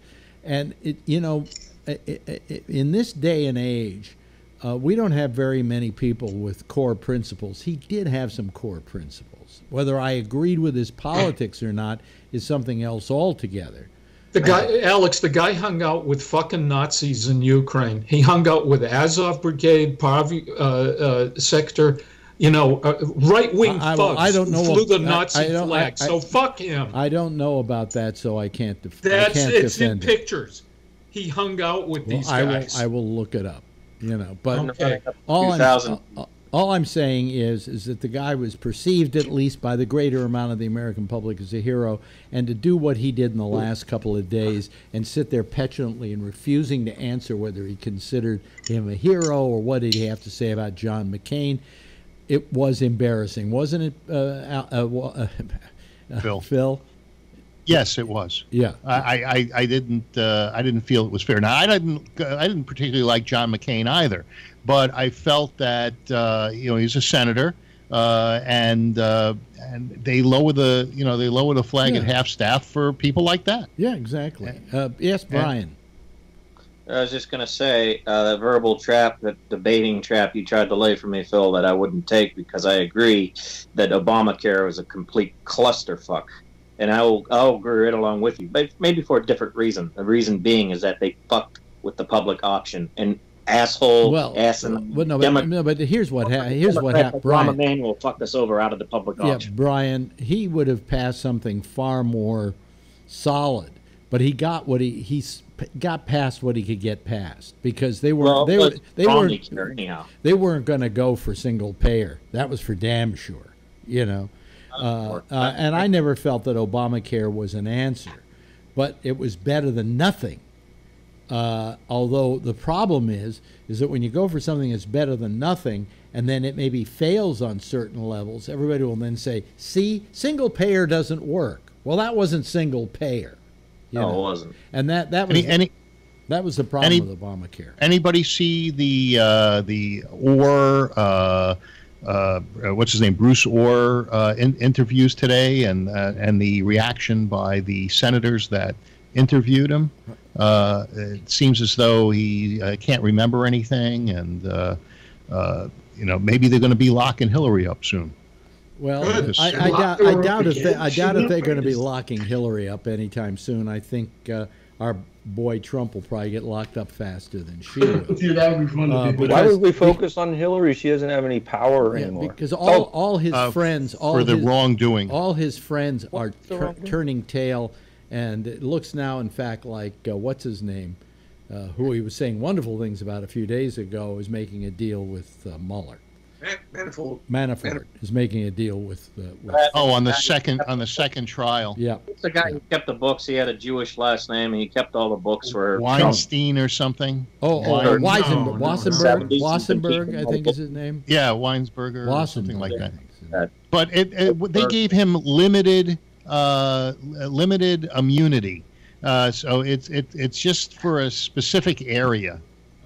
And it, you know, i- i- i- in this day and age, uh, we don't have very many people with core principles. He did have some core principles. Whether I agreed with his politics or not is something else altogether. The guy, Alex, the guy hung out with fucking Nazis in Ukraine. He hung out with Azov Brigade, Pavi uh, uh, sector, you know, uh, right wing I- I- thugs. I don't know flew the Nazi I flag. I- I- so fuck him. I don't know about that, so I can't. Def- I That's can't it's in it. pictures. He hung out with Well, these I will. guys. I will look it up. You know, but Okay. all I'm, 2000. uh, all I'm saying is is that the guy was perceived at least by the greater amount of the American public as a hero, and to do what he did in the last couple of days and sit there petulantly and refusing to answer whether he considered him a hero or what did he have to say about John McCain, it was embarrassing, wasn't it? Uh, Al- uh, uh, Phil. Phil. Yes, it was. Yeah. I, I, I didn't uh, I didn't feel it was fair. Now I didn't I didn't particularly like John McCain either, but I felt that uh, you know he's a senator, uh, and uh, and they lower the you know they lower the flag at half staff for people like that. Yeah, exactly. Uh, yes, Brian. I was just gonna say uh, that verbal trap, that debating trap you tried to lay for me, Phil, that I wouldn't take because I agree that Obamacare was a complete clusterfuck, and I will I'll agree right along with you, but maybe for a different reason. The reason being is that they fucked with the public option and asshole Well, ass and well, no, but, Demo- no, but here's what ha- here's what happened, Rahm. Emanuel fucked us over out of the public option. Yeah. Brian, he would have passed something far more solid, but he got what he he got past what he could get past because they were Well, they were they weren't they weren't going to go for single payer. That was for damn sure, you know. Uh, uh, and I never felt that Obamacare was an answer, but it was better than nothing. Uh, although the problem is, is that when you go for something that's better than nothing, and then it maybe fails on certain levels, everybody will then say, "See, single payer doesn't work." Well, that wasn't single payer. you No, know. it wasn't. And that that was Any, any that was the problem any- with Obamacare. anybody see the uh, the or uh, uh, what's his name, Bruce Ohr, uh, in, interviews today, and uh, and the reaction by the senators that interviewed him. Uh, it seems as though he uh, can't remember anything, and uh, uh, you know maybe they're going to be locking Hillary up soon. Well, Good. I, I, doubt, I doubt if they, I doubt if they're going to be locking Hillary up anytime soon. I think uh, our boy Trump will probably get locked up faster than she will. Dude, that would be fun Uh, to. Why would we focus on Hillary? She doesn't have any power Yeah, anymore. because all, all his Uh, friends, all for the his, wrongdoing. all his friends are tur- turning tail, and it looks now, in fact, like uh, what's his name, uh, who he was saying wonderful things about a few days ago, is making a deal with uh, Mueller. Man- Manifold. Manafort is making a deal with. Uh, with Oh, on the second on the second trial, yeah, It's the guy who kept the books. He had a Jewish last name, and he kept all the books for Weinstein or something. Oh, oh Wein- Weisenberg, no, no. Wassenberg, Seventies, Wassenberg, I think is his name. Yeah, Weinsberger or something like I that. think is his name. But it, it they gave him limited uh, limited immunity. Uh, so it's it, it's just for a specific area.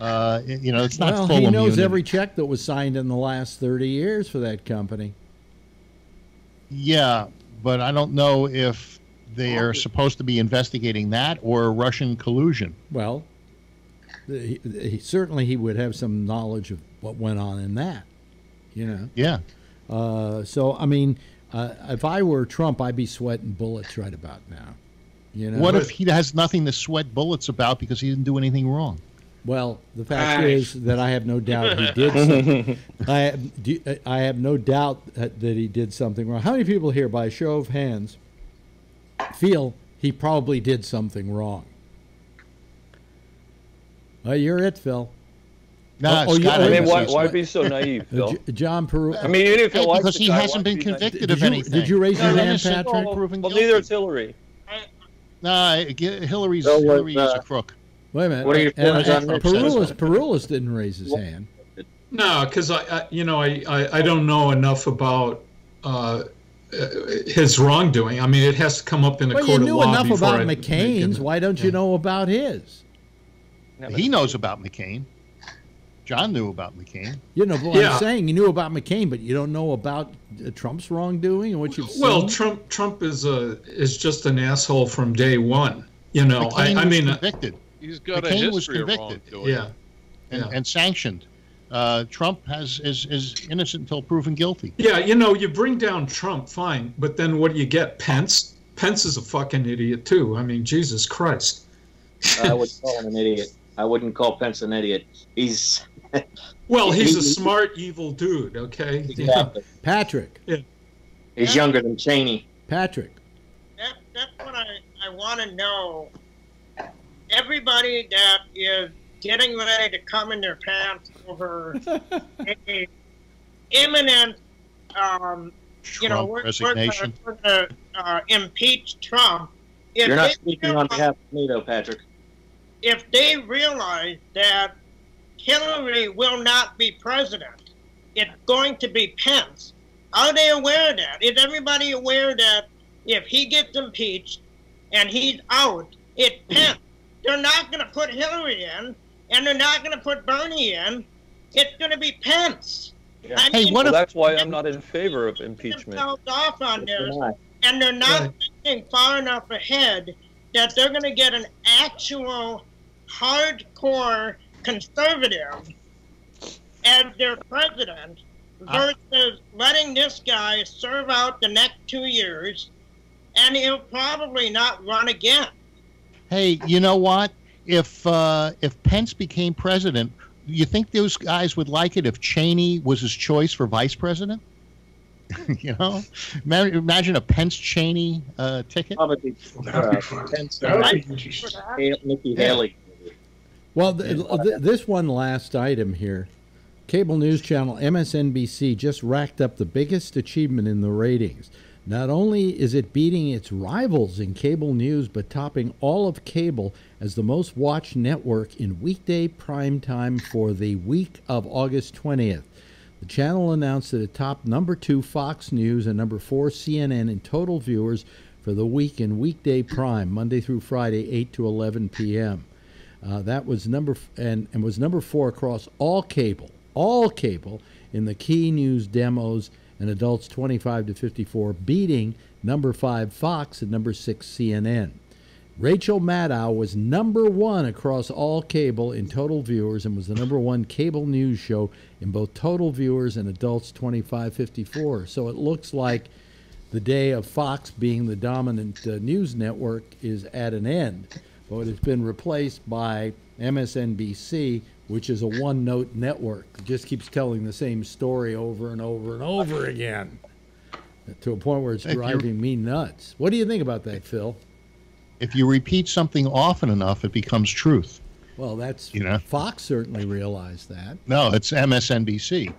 Uh, you know, it's not well, full he knows immunity. every check that was signed in the last thirty years for that company. Yeah, but I don't know if they are supposed to be investigating that or Russian collusion. Well, he, he, certainly he would have some knowledge of what went on in that. You know. Yeah. Uh, so I mean, uh, if I were Trump, I'd be sweating bullets right about now. You know. What if he has nothing to sweat bullets about because he didn't do anything wrong? Well, the fact Aye. is that I have no doubt he did. Something. I have, do, I have no doubt that, that he did something wrong. How many people here, by a show of hands, feel he probably did something wrong? Well, you're it, Phil. No, Oh, oh, it's you- gotta I mean, why, why be so naive, Uh, Phil? J- John Peru. I mean, even if you Hey, like because the he guy, hasn't been convicted of you- anything. did you raise He's your hand, Patrick? until Well, neither is Hillary. Nah, G- Hillary's Bill was, Hillary is uh, a crook. Wait a minute. What are your and, feelings on Nick Perulis, Perulis didn't raise his hand. No, because I, I, you know, I, I, I don't know enough about uh, uh, his wrongdoing. I mean, it has to come up in a Well, court you knew of law enough about I McCain's. Why don't you know about his? He knows about McCain. John knew about McCain. You know, but Yeah. I'm saying you knew about McCain, but you don't know about uh, Trump's wrongdoing and what you've seen. Well, Trump Trump is a is just an asshole from day one. You know, I, McCain I was mean, uh, convicted He's got a McCain was history of convicted. wrongdoing. yeah. and, Yeah. and sanctioned. Uh, Trump has is, is innocent until proven guilty. Yeah, you know, you bring down Trump, fine, but then what do you get? Pence. Pence is a fucking idiot too. I mean, Jesus Christ. I would call him an idiot. I wouldn't call Pence an idiot. He's Well, he's a He- he- smart, evil dude. Okay. exactly. Patrick, He's younger than Cheney. Patrick. that, that's what I, I want to know. Everybody that is getting ready to come in their pants over a imminent, um, you know, Trump we're, we're going to uh, impeach Trump. If You're not they speaking on realize- behalf of me, though, Patrick. if they realize that Hillary will not be president, it's going to be Pence. Are they aware of that? Is everybody aware that if he gets impeached and he's out, it's Pence? They're not going to put Hillary in, and they're not going to put Bernie in. It's going to be Pence. Yeah. I Hey, mean, what Well, if- that's why I'm not in favor of impeachment. off on this, Deny. and they're not Right. thinking far enough ahead that they're going to get an actual hardcore conservative as their president versus letting this guy serve out the next two years and he'll probably not run again. Hey, you know what? If uh, if Pence became president, you think those guys would like it if Cheney was his choice for vice president? you know, imagine a Pence Cheney uh, ticket. Probably uh. Pence That would and be interesting. Hale- Nikki Haley. Well, th- th- this one last item here. Cable news channel MSNBC just racked up the biggest achievement in the ratings. Not only is it beating its rivals in cable news, but topping all of cable as the most watched network in weekday prime time for the week of August 20th. The channel announced that it topped number two Fox News and number four CNN in total viewers for the week in weekday prime, Monday through Friday, 8 to 11 p.m. Uh, that was number and, and was number four across all cable, all cable, in the key news demos and adults 25 to 54, beating number 5 Fox and number 6 CNN. Rachel Maddow was number one across all cable in total viewers and was the number one cable news show in both total viewers and adults 25 54. So it looks like the day of Fox being the dominant uh, news network is at an end, but it's been replaced by MSNBC, which is a one note network. It just keeps telling the same story over and over and over again to a point where it's If driving me nuts. What do you think about that, Phil? If you repeat something often enough, it becomes truth. Well, that's You know? Fox certainly realized that. No, it's MSNBC.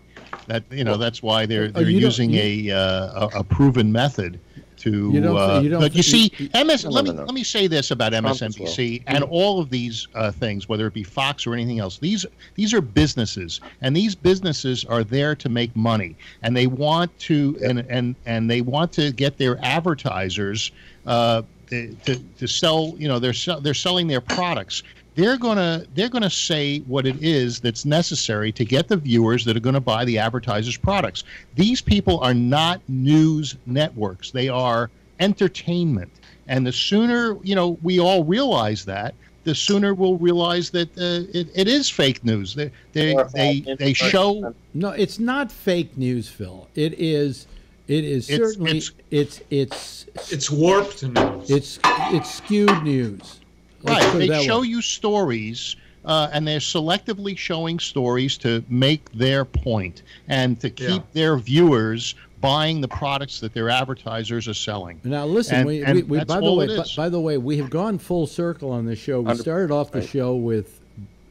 That you know that's why they're Oh, they're using a, uh, a a proven method to. You don't- uh, you don't- but you see, you- MS. No, let no, me no. let me say this about Trump as MSNBC and all of these uh, things, whether it be Fox or anything else. These these are businesses, and these businesses are there to make money, and they want to and and and they want to get their advertisers. Uh, to, to sell, you know, they're they're selling their products. They're gonna they're gonna say what it is that's necessary to get the viewers that are going to buy the advertisers' products. These people are not news networks; they are entertainment. And the sooner you know we all realize that, the sooner we'll realize that uh, it, it is fake news. They they Or they, they show. No, it's not fake news, Phil. It is. It is It's- certainly. It's it's It's warped news. it's it's skewed news. Let's Right. They show way. you stories, uh, and they're selectively showing stories to make their point and to keep Yeah. their viewers buying the products that their advertisers are selling. Now listen, And- we, and we, we by the way, by, by the way, we have gone full circle on this show. We Under- started off the right. show with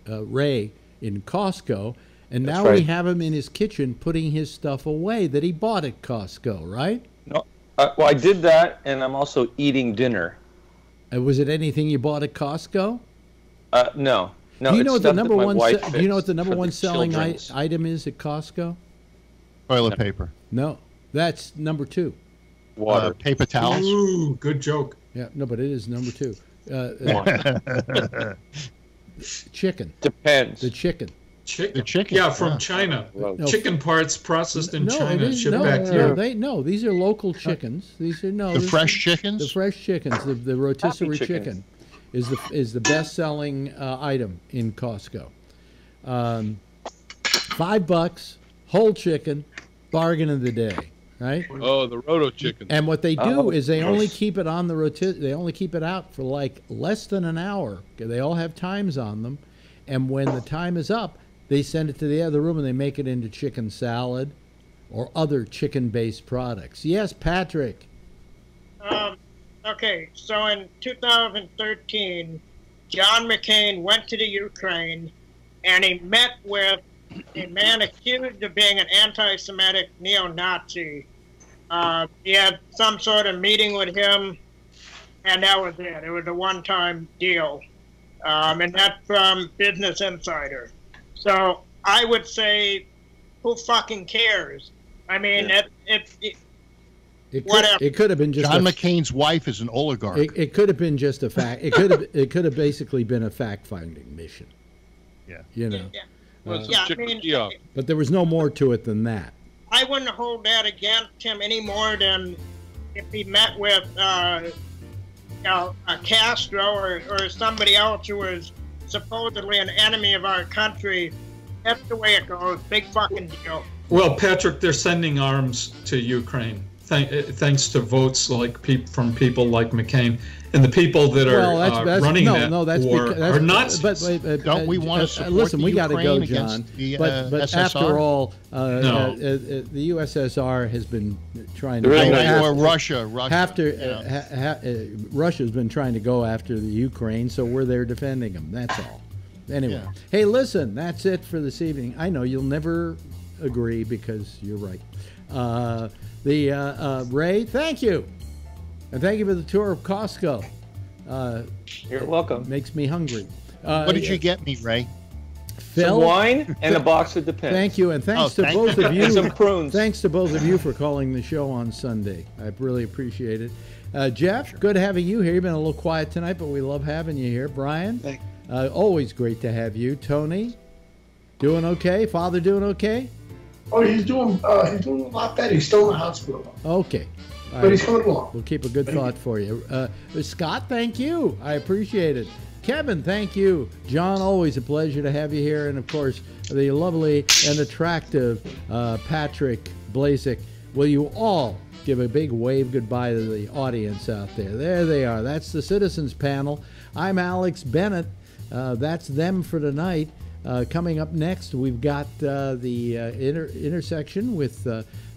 uh, Ray in Costco, and That's now we have him in his kitchen putting his stuff away that he bought at Costco, right? No, uh, well, I did that, and I'm also eating dinner. Uh, was it anything you bought at Costco? Uh, no, no. do you know what the number one? se- do you know what the number one the selling I- item is at Costco? Toilet paper, No, that's number two. water? uh, paper towels. Ooh, good joke. Yeah, no, but it is number two. Uh, uh, chicken. Depends. The chicken. Chicken. The chicken, Yeah, from yeah. China. No, Chicken parts processed in no, China, is- shipped no, back no, here. They no, these are local chickens. These are no the this- fresh chickens. The fresh chickens, the, the rotisserie chicken, is the is the best selling uh, item in Costco. Um, five bucks, whole chicken, bargain of the day, right? Oh, the roto chicken. And what they do Oh, is they only keep it on the roti- They only keep it out for like less than an hour. They all have times on them, and when the time is up, they send it to the other room and they make it into chicken salad or other chicken-based products. Yes, Patrick. Um, okay, so in 2013, John McCain went to the Ukraine and he met with a man accused of being an anti Semitic neo Nazi. Uh, he had some sort of meeting with him, and that was it. It was a one time deal. Um, and that's from Business Insider. So I would say, who fucking cares? I mean, it, it, it, It could, Whatever. it could have been just John a, McCain's wife is an oligarch. it, it could have been just a fact. It could have it could have basically been a fact finding mission. Yeah. You know, yeah, Well, it's a yeah, I mean, kiosk. but there was no more to it than that. I wouldn't hold that against him any more than if he met with uh, you know, a Castro or, or somebody else who was supposedly an enemy of our country. That's the way it goes. Big fucking deal. Well, Patrick, they're sending arms to Ukraine. Thank, thanks to votes like peop, from people like McCain and the people that are well, that's, uh, that's running no, that no, that's war because that's, are Nazis. But, wait, uh, Don't we uh, wanna uh, support listen? the we got to go, Ukraine John. the, but uh, but SSR? after all, uh, No. uh, uh, uh, the USSR has been trying to There go after, or Russia, Russia. after you know. uh, ha, ha, uh, Russia's been trying to go after the Ukraine, so we're there defending them. That's all. Anyway, Yeah. hey, listen, that's it for this evening. I know you'll never agree because you're right. Uh, the uh, uh, Ray, thank you, and thank you for the tour of Costco. Uh, You're welcome. makes me hungry. Uh, what did you get me, Ray? Phil? Some wine and a box of Depends. Thank you, and thanks Oh, to thank both you. of you. Some prunes. Thanks to both of you for calling the show on Sunday. I really appreciate it. Uh, Jeff, good having you here. You've been a little quiet tonight, but we love having you here. Brian, uh, always great to have you. Tony, doing okay? Father doing okay? Oh, he's doing uh, he's doing a lot better. He's still in the hospital, Okay. All but he's right. coming along. We'll keep a good thought for you. Uh, Scott, thank you. I appreciate it. Kevin, thank you. John, always a pleasure to have you here. And of course, the lovely and attractive uh, Patrick Blazek. Will you all give a big wave goodbye to the audience out there? There they are. That's the Citizens Panel. I'm Alex Bennett. Uh, that's them for tonight. Uh, coming up next, we've got uh, the uh, inter- intersection with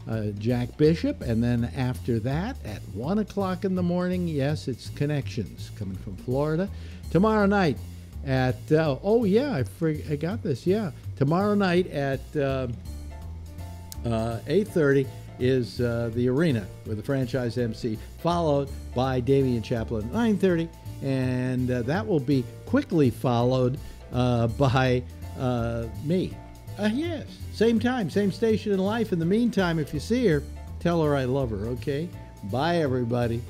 uh, Jack Bishop, and then after that, at one o'clock in the morning, yes, it's Connections coming from Florida. Tomorrow night at uh, oh yeah, I, frig- I got this. Yeah, tomorrow night at uh, uh, eight thirty is uh, the arena with the franchise MC, followed by Damian Chaplin at nine thirty, and uh, that will be quickly followed by me. Uh, yes, same time, same station in life. In the meantime, if you see her, tell her I love her. Okay, bye everybody.